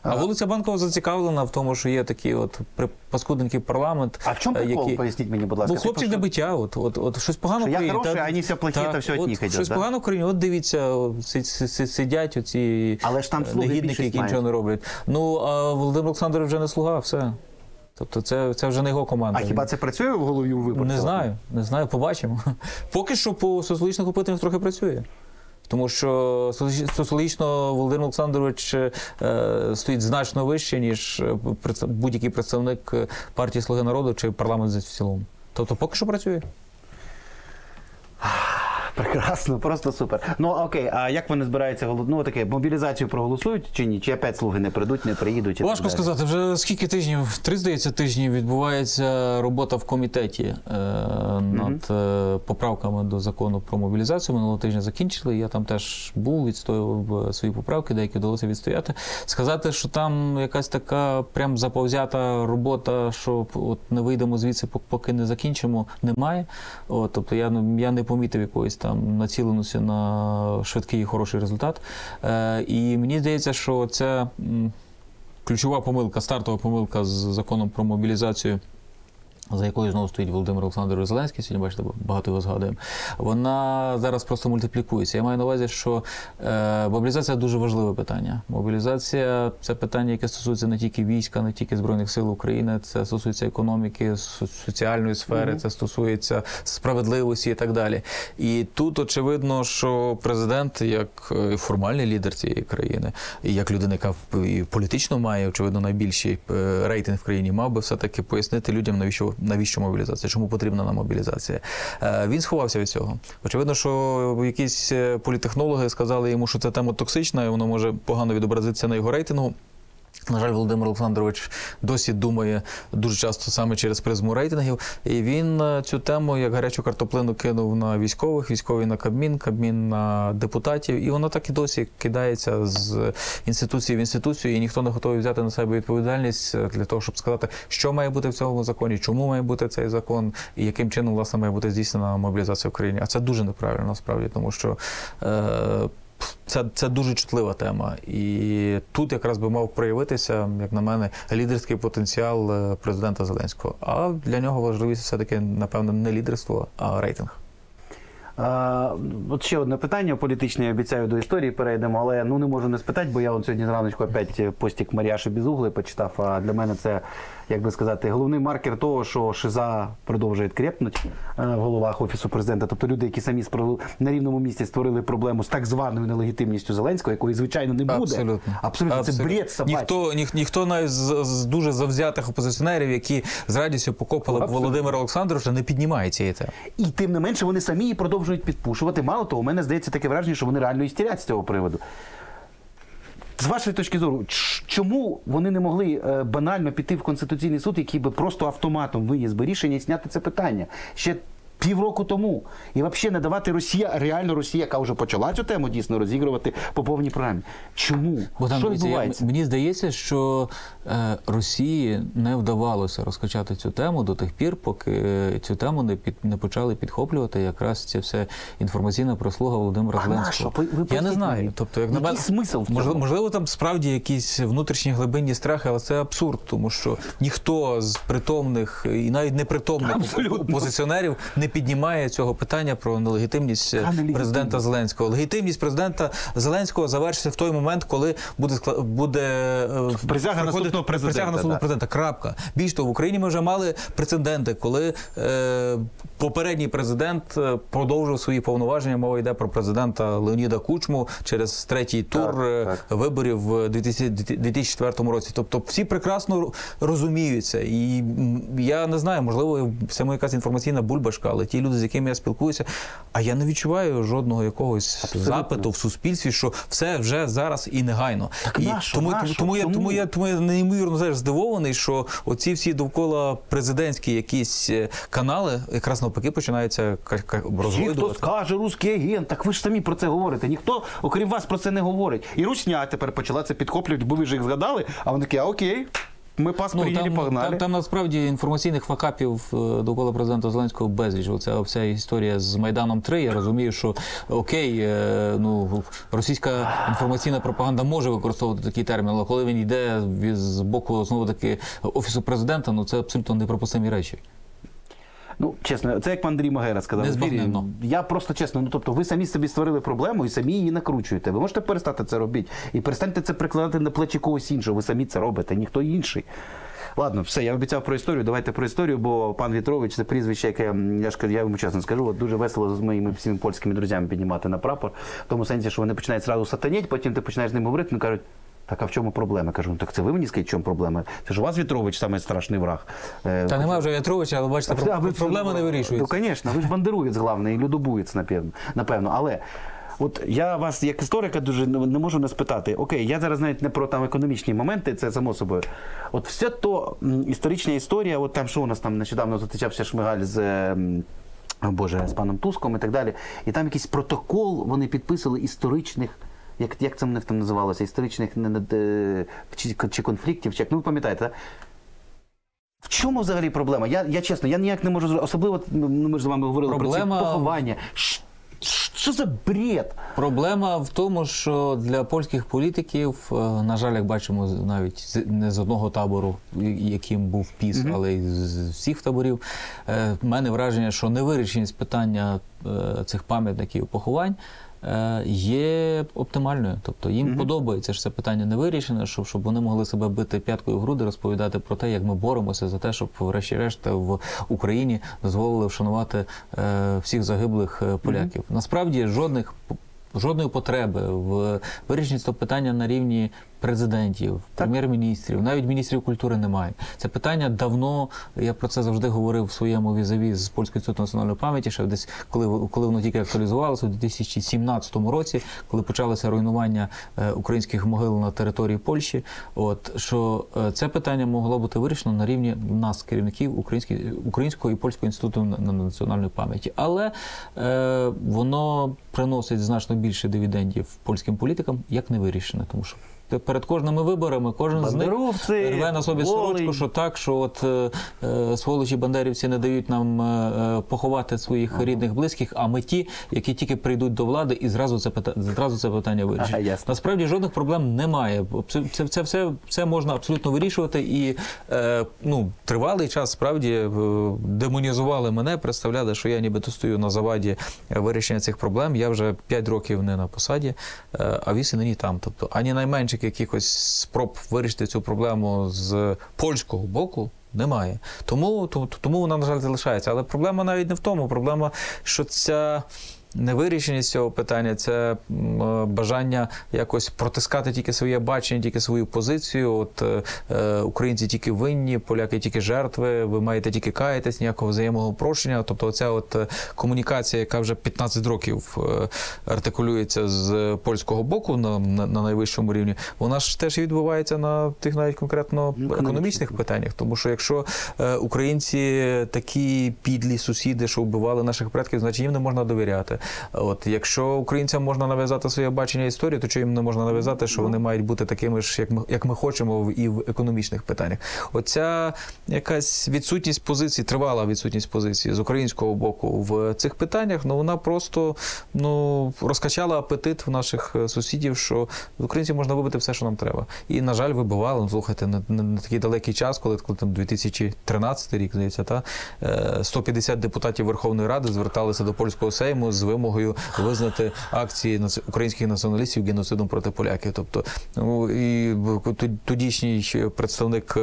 А вулиця Банкова зацікавлена в тому, що є такі от паскудненький парламент. А в чому е, прикол? які- Поясніть мені, будь ласка. Ну, хлопчик для биття, от, от, от щось погано Що в я країні. хороший, а вони все плохі, та все от от них Щось да? погано в країні, от дивіться, от сидять оці Але ж там е, слуги негідники, які нічого не роблять. Ну, а Володимир Олександрович вже не слуга, все. Тобто це, це вже не його команда. А хіба це працює в голові у виборця? Не знаю, не знаю, побачимо. Поки що по соціологічних опитуваннях трохи працює. Тому що соці- соціологічно Володимир Олександрович е, стоїть значно вище, ніж е, будь-який представник е, партії Слуги народу чи парламент в цілому. Тобто поки що працює. Прекрасно, просто супер. Ну окей, а як вони збираються голод... ну, таке, мобілізацію проголосують чи ні? Чи опять слуги не прийдуть, не приїдуть? і так Важко далі? сказати, вже скільки тижнів, три здається, тижнів відбувається робота в комітеті е, над е, поправками до закону про мобілізацію. Минулого тижня закінчили. Я там теж був, відстоював е, свої поправки, деякі вдалося відстояти. Сказати, що там якась така прям заповзята робота, що от не вийдемо звідси, пок- поки не закінчимо, немає. От, тобто я, я не помітив якоїсь там націленості на швидкий і хороший результат. Е, і мені здається, що це. ключова помилка, стартова помилка з законом про мобілізацію. За якою знову стоїть Володимир Олександрович Зеленський, сьогодні бачите, багато його згадуємо. Вона зараз просто мультиплікується. Я маю на увазі, що е, мобілізація дуже важливе питання. Мобілізація це питання, яке стосується не тільки війська, не тільки Збройних сил України, це стосується економіки, соціальної сфери, це стосується справедливості і так далі. І тут очевидно, що президент, як е, формальний лідер цієї країни, і як людина, яка політично має очевидно найбільший е, рейтинг в країні, мав би все-таки пояснити людям, навіщо навіщо мобілізація, чому потрібна нам мобілізація. Е, Він сховався від цього. Очевидно, що якісь е, політехнологи сказали йому, що ця тема токсична, і воно може погано відобразитися на його рейтингу. На жаль, Володимир Олександрович досі думає дуже часто саме через призму рейтингів. І він е, цю тему як гарячу картоплину кинув на військових, військові на Кабмін, Кабмін на депутатів. І воно так і досі кидається з інституції в інституцію, і ніхто не готовий взяти на себе відповідальність е, для того, щоб сказати, що має бути в цьому законі, чому має бути цей закон, і яким чином власне має бути здійснена мобілізація в Україні. А це дуже неправильно насправді, тому що. Е, це, це дуже чутлива тема, і тут якраз би мав проявитися, як на мене, лідерський потенціал е, президента Зеленського. А для нього важливість все-таки, напевно, не лідерство, а рейтинг. А, от ще одне питання політичне, я обіцяю до історії перейдемо, але ну не можу не спитати, бо я от сьогодні зраночку опять постік Маріаші Безугли почитав. А для мене це, як би сказати, головний маркер того, що шиза продовжує крепнути е, в головах офісу президента. Тобто люди, які самі на рівному місці створили проблему з так званою нелегітимністю Зеленського, якої звичайно не буде. Абсолютно. Абсолютно, це бред собачий. Ніхто, ніх, ніхто навіть з, з дуже завзятих опозиціонерів, які з радістю покопали б. Володимира Олександровича, не піднімає цієї теми. І тим не менше вони самі її продовжують підпушувати. Мало того, у мене здається таке враження, що вони реально істерять з цього приводу. З вашої точки зору, чому вони не могли е, банально піти в Конституційний суд, який би просто автоматом виніс би рішення і зняти це питання? Ще півроку тому? І взагалі не давати Росія, реально Росія, яка вже почала цю тему дійсно розігрувати по повній програмі. Чому? Богдан, що дивіться, я- відбувається? мені здається, що е, Росії не вдавалося розкачати цю тему до тих пір, поки е, цю тему не під не почали підхоплювати якраз ця все інформаційна прослуга Володимира Зеленського. Ви- ви я не знаю. мені. Тобто, як на мене, смисл в цьому? можливо, можливо, там справді якісь внутрішні глибинні страхи, але це абсурд, тому що ніхто з притомних і навіть непритомних Абсолютно. опозиціонерів не піднімає цього питання про нелегітимність е, президента Зеленського. Легітимність президента Зеленського завершиться в той момент, коли буде буде е, Присяга наступного президента, Присяга наступного президента. Крапка. Більш того, в Україні ми вже мали прецеденти, коли е, попередній президент е, продовжив свої повноваження. Мова йде про президента Леоніда Кучму через третій тур Так, е, так. виборів в 2000 2004 році. Тобто всі прекрасно розуміються. І я не знаю, можливо, це моя якась інформаційна бульбашка, але ті люди, з якими я спілкуюся, а я не відчуваю жодного якогось Абсолютно. запиту в суспільстві, що все вже зараз і негайно. Так і нащо? тому, Нащо? тому, я, Чому? тому я тому я неймовірно знаєш, здивований, що оці всі довкола президентські якісь е, канали якраз навпаки починаються ка- ка- хто скаже русський агент, так ви ж самі про це говорите. Ніхто, окрім вас, про це не говорить. І Русня тепер почала це підхоплювати, бо ви ж їх згадали, а вони такі, а окей, ми пас Ну, приїли, там, погнали. там, там насправді інформаційних факапів е, довкола президента Зеленського безліч. Оця вся історія з Майданом 3 Я розумію, що окей, е, ну російська інформаційна пропаганда може використовувати такий термін, але коли він йде з боку знову таки офісу президента, ну це абсолютно неприпустимі речі. Ну, чесно, це як пан Андрій Магера сказав. Незбагненно. Я просто чесно, ну тобто ви самі собі створили проблему і самі її накручуєте. Ви можете перестати це робити. І перестаньте це прикладати на плечі когось іншого. Ви самі це робите, ніхто інший. Ладно, все, я обіцяв про історію. Давайте про історію, бо пан Вітрович це прізвище, яке я ж я йому чесно скажу, от дуже весело з моїми всіми польськими друзями піднімати на прапор. В тому сенсі, що вони починають зразу сатаніть, потім ти починаєш з ним говорити, вони кажуть. Так, а в чому проблема? Кажу, ну так це ви мені скажіть, в чому проблема? Це ж у вас Вітрович страшний враг. Е, Та немає вже Ятровича, але бачите, а ви проблема не вирішується. Ну, звісно, ви ж бандеруєць головний і людобуєць, напевно. напевно. Але от я вас, як історика, дуже не не можу не спитати. Окей, я зараз навіть не про там економічні моменти, це само собою. От все то історична історія, от там що у нас там нещодавно зустрічався Шмигаль з. ем, Боже, з паном Туском і так далі. І там якийсь протокол вони підписували історичних. Як, як це в них там називалося? Історичних не- не- де- чи, чи конфліктів, чи як ну ви пам'ятаєте, так? В чому взагалі проблема? Я, я чесно, я ніяк не можу зрозуміти. Особливо ну, ми ж з вами говорили Проблема- про ці поховання. Що за бред? Проблема в тому, що для польських політиків, е, на жаль, як бачимо, навіть не з одного табору, яким був піс, але й з всіх таборів, е, в мене враження, що невирішеність питання е, цих пам'ятників поховань. Е, Є оптимальною, тобто їм подобається що це питання не вирішене, щоб, щоб вони могли себе бити п'яткою в груди, розповідати про те, як ми боремося за те, щоб, врешті-решт, в Україні дозволили вшанувати е, всіх загиблих е, поляків. Насправді жодних жодної потреби в вирішенні цього питання на рівні президентів, прем'єр-міністрів, навіть міністрів культури немає. Це питання давно. Я про це завжди говорив в своєму візаві з польського інституту національної пам'яті. Ще десь коли коли воно тільки актуалізувалося у 2017 році, коли почалося руйнування е, українських могил на території Польщі. От що е, це питання могло бути вирішено на рівні нас, керівників українського і польського інституту на- на національної пам'яті, але е, воно приносить значно більше дивідендів польським політикам, як не вирішене, тому що. Перед кожними виборами кожен з них рве на собі Волинь. сорочку, що так, що от е, е, сволочі бандерівці не дають нам е, е, поховати своїх рідних близьких, а ми ті, які тільки прийдуть до влади і зразу це питання, зразу це питання вирішать. Ага. Насправді жодних проблем немає. Це, це все це можна абсолютно вирішувати. І е, ну, тривалий час справді е, демонізували мене, представляли, що я нібито стою на заваді вирішення цих проблем. Я вже 5 років не на посаді, а віси нині там. Тобто ані найменших якихось спроб вирішити цю проблему з польського боку. Немає. Тому, тому, тому вона, на жаль, залишається. Але проблема навіть не в тому. Проблема, що ця невирішеність цього питання, це е, бажання якось протискати тільки своє бачення, тільки свою позицію. От е, е, українці тільки винні, поляки тільки жертви, ви маєте тільки каятись, ніякого взаємного прощення. Тобто, оця от е, комунікація, яка вже 15 років артикулюється з польського боку на, на, на найвищому рівні, вона ж теж відбувається на тих навіть конкретно Ну, економічних питаннях. Тому що якщо е, українці такі підлі сусіди, що вбивали наших предків, значить їм не можна довіряти. От якщо українцям можна нав'язати своє бачення історії, то чого їм не можна нав'язати, що вони мають бути такими ж, як ми, як ми хочемо, і в економічних питаннях. Оця якась відсутність позиції, тривала відсутність позиції з українського боку в цих питаннях, ну вона просто ну розкачала апетит в наших е, сусідів, що з українців можна вибити все, що нам треба. І на жаль, вибивали. Ну, слухайте, на, на, на такий далекий час, коли, коли там 2013 рік, здається, та е, 150 депутатів Верховної Ради зверталися до польського сейму з вимогою визнати акції українських націоналістів геноцидом проти поляків. Тобто, ну і тодішній представник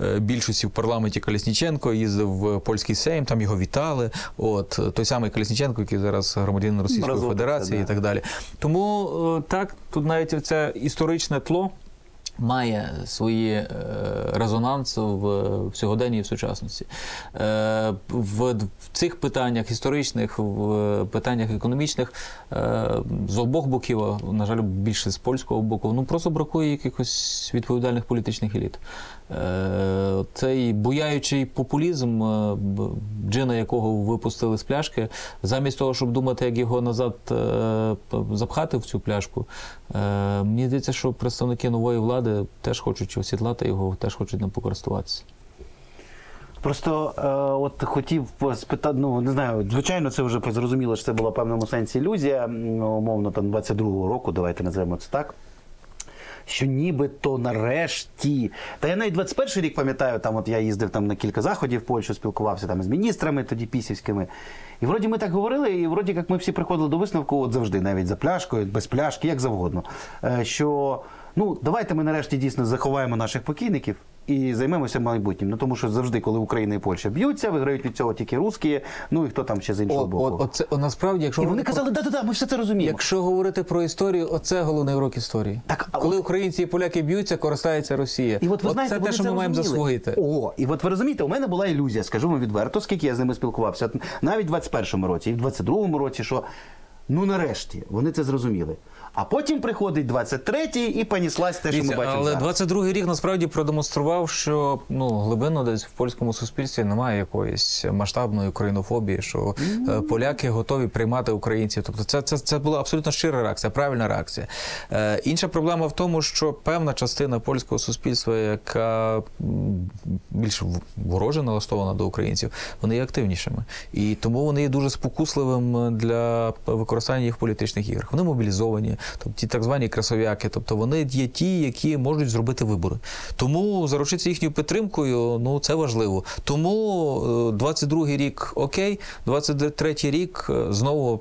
е, більшості в парламенті Колісніченко їздив в польський сейм, там його вітали. От той самий Колісніченко, який зараз громадянин Російської Федерації і так далі. Тому е, так, тут навіть це історичне тло. Має свої е, резонанс в, сьогоденні і в сучасності. Е, в, в цих питаннях історичних, в питаннях економічних е, з обох боків, на жаль, більше з польського боку, ну просто бракує якихось відповідальних політичних еліт. Е, цей буяючий популізм, е, джина якого випустили з пляшки, замість того, щоб думати, як його назад е, запхати в цю пляшку, мені здається, що представники нової влади теж хочуть осідлати його, теж хочуть ним покористуватися. Просто е, от хотів спитати, ну не знаю, звичайно, це вже зрозуміло, що це була в певному сенсі ілюзія, умовно там 22-го року, давайте називаємо це так. Що нібито нарешті. Та я навіть 21 рік пам'ятаю, там от я їздив там на кілька заходів в Польщу, спілкувався там з міністрами, тоді пісівськими. І вроді ми так говорили, і вроді як ми всі приходили до висновку, от завжди, навіть за пляшкою, без пляшки, як завгодно. е, Що ну давайте ми нарешті дійсно заховаємо наших покійників і займемося майбутнім. Ну тому що завжди, коли Україна і Польща б'ються, виграють від цього тільки русські, ну і хто там ще з іншого боку. от, от це, от насправді, якщо і вони про- казали, да-да-да, ми все це розуміємо. Якщо говорити про історію, оце головний урок історії. Так, а Коли от- українці і поляки б'ються, користається Росія. І от ви знаєте, це те, що ми маємо засвоїти. О, і от ви розумієте, у мене була ілюзія, скажу вам відверто, скільки я з ними спілкувався, навіть в 21-му році, і в 22-му році, що ну нарешті вони це зрозуміли. А потім приходить 23-й і поніслась те, що ми бачимо. але зараз. 22-й рік насправді продемонстрував, що ну глибинно десь в польському суспільстві немає якоїсь масштабної українофобії, що е, поляки готові приймати українців. Тобто, це, це, це була абсолютно щира реакція, правильна реакція. Е, інша проблема в тому, що певна частина польського суспільства, яка більш вороже налаштована до українців, вони є активнішими. І тому вони є дуже спокусливим для використання їх в політичних іграх. Вони мобілізовані, тобто ті так звані красов'яки, тобто вони є ті, які можуть зробити вибори. Тому заручитися їхньою підтримкою, ну це важливо. Тому е, 22-й рік окей, 23-й рік е, знову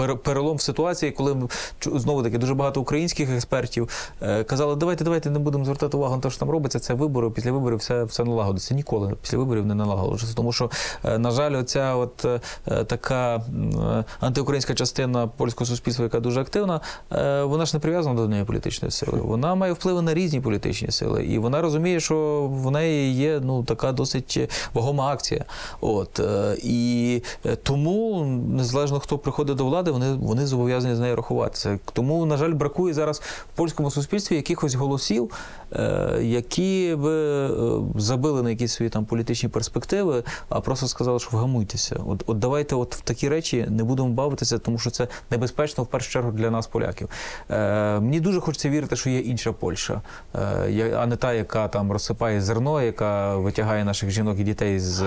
е, перелом в ситуації, коли знову таки дуже багато українських експертів е, казали, давайте, давайте не будемо звертати увагу на те, що там робиться. Це вибори. Після виборів все, все налагодиться. Ніколи після виборів не налагоджується. Тому що, е, на жаль, оця от е, е, така е, антиукраїнська частина. польського суспільства, яка дуже активна, е, вона ж не прив'язана до однієї політичної сили. Вона має впливи на різні політичні сили, і вона розуміє, що в неї є ну така досить вагома акція. От е, і е, тому незалежно хто приходить до влади, вони, вони зобов'язані з нею рахуватися. Тому, на жаль, бракує зараз в польському суспільстві якихось голосів, е, які е, забили на якісь свої там політичні перспективи, а просто сказали, що вгамуйтеся. От, от давайте, от в такі речі не будемо бавитися, тому що це небезпечно в першу чергу для нас, поляків. Е, мені дуже хочеться вірити, що є інша Польща, е, а не та, яка там розсипає зерно, яка витягає наших жінок і дітей з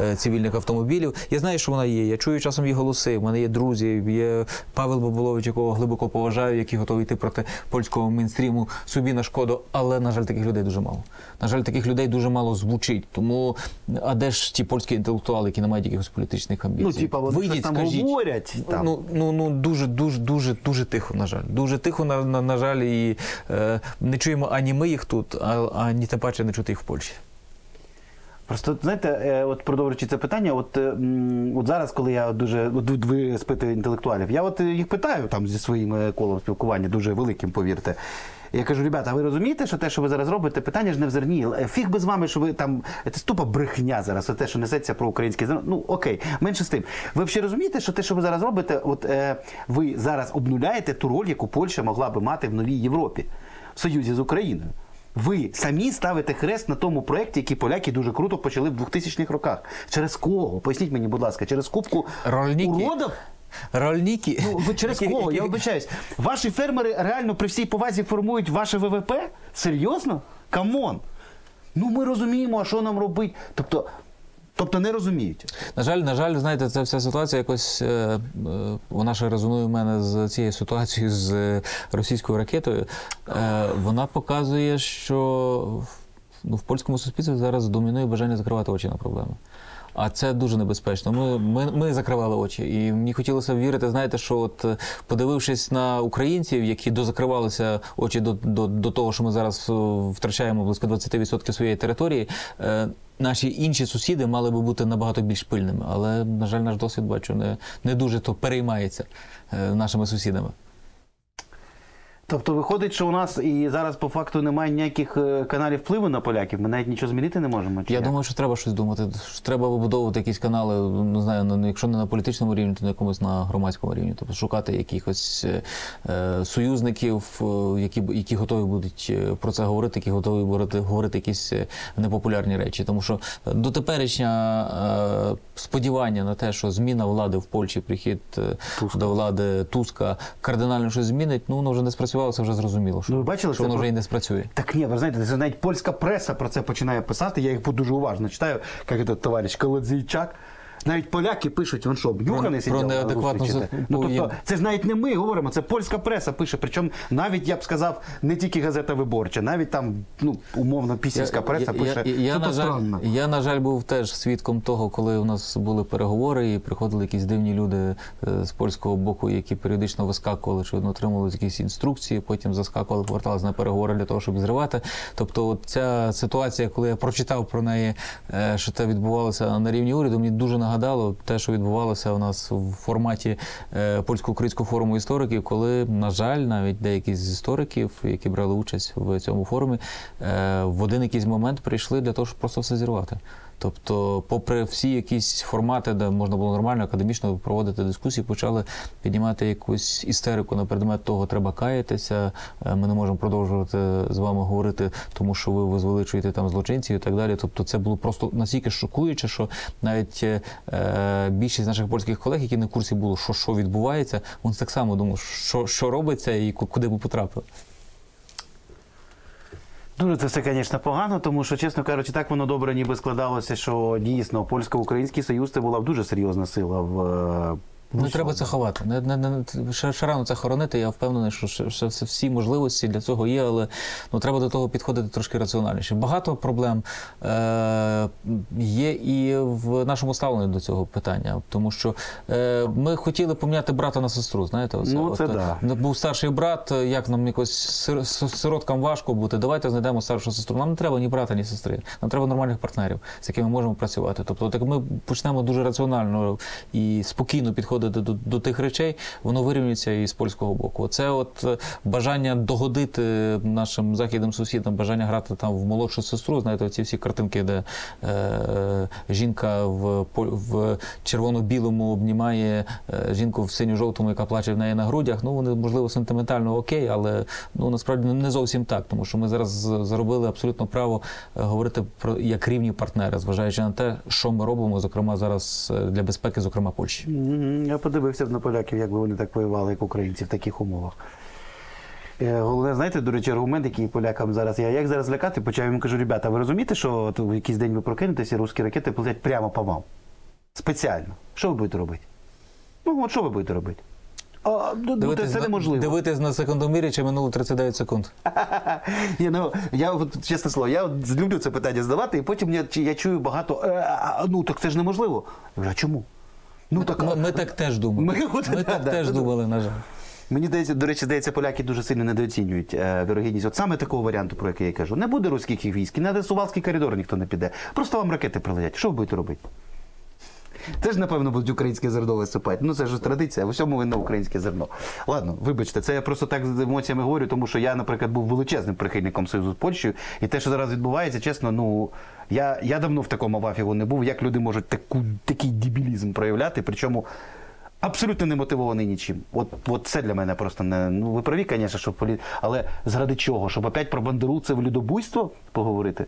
е, цивільних автомобілів. Я знаю, що вона є. Я чую часом її голоси. У мене є друзі, є Павел Бабулович, якого глибоко поважаю, який готовий йти проти польського мейнстріму собі на шкоду. Але на жаль, таких людей дуже мало. На жаль, таких людей дуже мало звучить. Тому а де ж ті польські інтелектуали, які не мають якихось політичних амбіцій? Ну, типа, вони щось там говорять. Там. Ну, ну, ну дуже, дуже, дуже, дуже тихо, на жаль. Дуже тихо, на, на, на жаль, і е, не чуємо ані ми їх тут, а, ані тим паче не чути їх в Польщі. Просто знаєте, е, от продовжуючи це питання, от, е, от зараз, коли я дуже от ви спите інтелектуалів, я от їх питаю там зі своїм е, колом спілкування, дуже великим, повірте. Я кажу, ребята, а ви розумієте, що те, що ви зараз робите, питання ж не в зерні. Е, Фіг би з вами, що ви там це тупа брехня зараз. Те, що несеться про українське зерно. Ну окей, менше з тим. Ви ще розумієте, що те, що ви зараз робите, от е, ви зараз обнуляєте ту роль, яку Польща могла би мати в новій Європі в союзі з Україною. Ви самі ставите хрест на тому проєкті, який поляки дуже круто почали в 2000-х роках. Через кого? Поясніть мені, будь ласка, через купку Рольники. уродів? Рольники. Ну, ви через кого? Я вибачаюсь. Ваші фермери реально при всій повазі формують ваше ВВП? Серйозно? Come on. Ну ми розуміємо, а що нам робити. Тобто, тобто не розуміють. На жаль, на жаль, знаєте, ця вся ситуація якось е, е, вона ще резонує в мене з цією ситуацією з е, російською ракетою. Е, вона показує, що в- ну, в польському суспільстві зараз домінує бажання закривати очі на проблеми. А це дуже небезпечно. Ми, ми, ми закривали очі, і мені хотілося вірити, знаєте, що от е, подивившись на українців, які дозакривалися очі до, до, до того, що ми зараз е, втрачаємо близько 20% своєї території. е, Наші інші сусіди мали би бути набагато більш пильними, але на жаль, наш досвід бачу не, не дуже то переймається е, нашими сусідами. Тобто виходить, що у нас і зараз по факту немає ніяких е, каналів впливу на поляків. Ми навіть нічого змінити не можемо. Чи Я як? думаю, що треба щось думати. Треба вибудовувати якісь канали, не знаю, якщо не на політичному рівні, то на якомусь на громадському рівні. Тобто шукати якихось е, е, союзників, е, які, які готові будуть про це говорити, які готові говорити, говорити якісь непопулярні речі. Тому що дотеперішня е, сподівання на те, що зміна влади в Польщі, прихід е, до влади Туска кардинально щось змінить, ну воно вже не спрацювало, це вже зрозуміло. Що, Ну, ви бачили, що воно про- вже і не спрацює. Так ні, ви знаєте, це навіть польська преса про це починає писати. Я їх дуже уважно читаю, як це товариш Колодзійчак. Навіть поляки пишуть, він що, б'юханий Про- сидів? про на зустрічі? за- Ну, тобто, це ж навіть не ми говоримо, це польська преса пише. Причому навіть я б сказав, не тільки газета виборча, навіть там, ну, умовно, пісівська преса пише. Я, я, що на жаль, я, на жаль, був теж свідком того, коли у нас були переговори, і приходили якісь дивні люди е, з польського боку, які періодично вискакували, чи отримували якісь інструкції, потім заскакували, поверталися на переговори для того, щоб зривати. Тобто, от ця ситуація, коли я прочитав про неї, е, що це відбувалося на рівні уряду, мені дуже нагадало те, що відбувалося у нас в форматі е, польсько-українського форуму істориків, коли, на жаль, навіть деякі з істориків, які брали участь в цьому форумі, е, в один якийсь момент прийшли для того, щоб просто все зірвати. Тобто, попри всі якісь формати, де можна було нормально академічно проводити дискусії, почали піднімати якусь істерику на предмет того, треба каятися. е, Ми не можемо продовжувати з вами говорити, тому що ви возвеличуєте там злочинців і так далі. Тобто, це було просто настільки шокуюче, що навіть е, більшість наших польських колег, які на курсі було, що, що відбувається, вони так само думали, що, що робиться і ку- куди ми потрапили. Дуже це все, звісно, погано, тому що, чесно кажучи, так воно добре ніби складалося, що дійсно польсько-український союз це була б дуже серйозна сила в. Не ну, треба це ховати. Не, не, не, ще, ще рано це хоронити. Я впевнений, що ще, ще всі можливості для цього є, але ну, треба до того підходити трошки раціональніше. Багато проблем е, є і в нашому ставленні до цього питання, тому що е, ми хотіли поміняти брата на сестру. Знаєте, оце, Ну, це от, да. е, був старший брат, як нам якось сир, сироткам важко бути. Давайте знайдемо старшу сестру. Нам не треба ні брата, ні сестри. Нам треба нормальних партнерів, з якими можемо працювати. Тобто, так ми почнемо дуже раціонально і спокійно підходити доходити до, до тих речей, воно вирівнюється і з польського боку. Це от е, бажання догодити нашим західним сусідам, бажання грати там в молодшу сестру. Знаєте, ці всі картинки, де е, жінка в, в червоно-білому обнімає е, жінку в синьо-жовтому, яка плаче в неї на грудях. Ну вони можливо сентиментально окей, але ну насправді не зовсім так, тому що ми зараз заробили абсолютно право е, говорити про як рівні партнери, зважаючи на те, що ми робимо, зокрема зараз е, для безпеки, зокрема Польщі. Я подивився б на поляків, як би вони так воювали, як українці в таких умовах. Е, Головне, знаєте, до речі, аргумент, який полякам зараз. Я як зараз лякати, почав їм кажу, ребята, ви розумієте, що в якийсь день ви прокинетеся, і русські ракети полетять прямо по вам? Спеціально. Що ви будете робити? Ну, от що ви будете робити? А, ну, ну, це на- неможливо. дивитись на секундомірі, чи минуло 39 секунд. Ні, ну, я от, чесне слово, я от люблю це питання задавати, і потім я, я чую багато. «Е, ну так це ж неможливо. Я кажу, а чому? Ну так Ми, ми так теж думали. Ми- Ми, да, так да, теж да. думали, на жаль. Мені здається, до речі, здається, поляки дуже сильно недооцінюють е, вірогідність. От саме такого варіанту, про який я кажу. Не буде руських військ, і на Сувалський коридор ніхто не піде. Просто вам ракети прилетять. Що ви будете робити? Це ж, напевно, будуть українське зерно висипати. Ну, це ж традиція, в усьому винно українське зерно. Ладно, вибачте, це я просто так з емоціями говорю, тому що я, наприклад, був величезним прихильником Союзу з Польщею. І те, що зараз відбувається, чесно, ну я, я давно в такому вафігу не був. Як люди можуть таку, такий дебілізм проявляти, причому абсолютно не мотивований нічим. От, от це для мене просто не. Ну, ви праві, звісно, що полі... але заради чого? Щоб опять про бандеру це в людобуйство поговорити?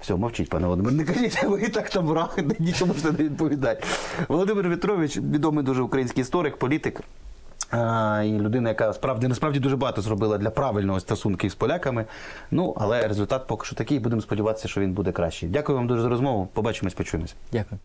Все, мовчіть, пане Володимир, не кажіть, ви і так там врахите, нічого можете не відповідати. Володимир Вітрович, відомий дуже український історик, політик. А, і людина, яка справді насправді дуже багато зробила для правильного стосунків з поляками. Ну, але результат поки що такий. Будемо сподіватися, що він буде кращий. Дякую вам дуже за розмову. Побачимось, почуємось. Дякую.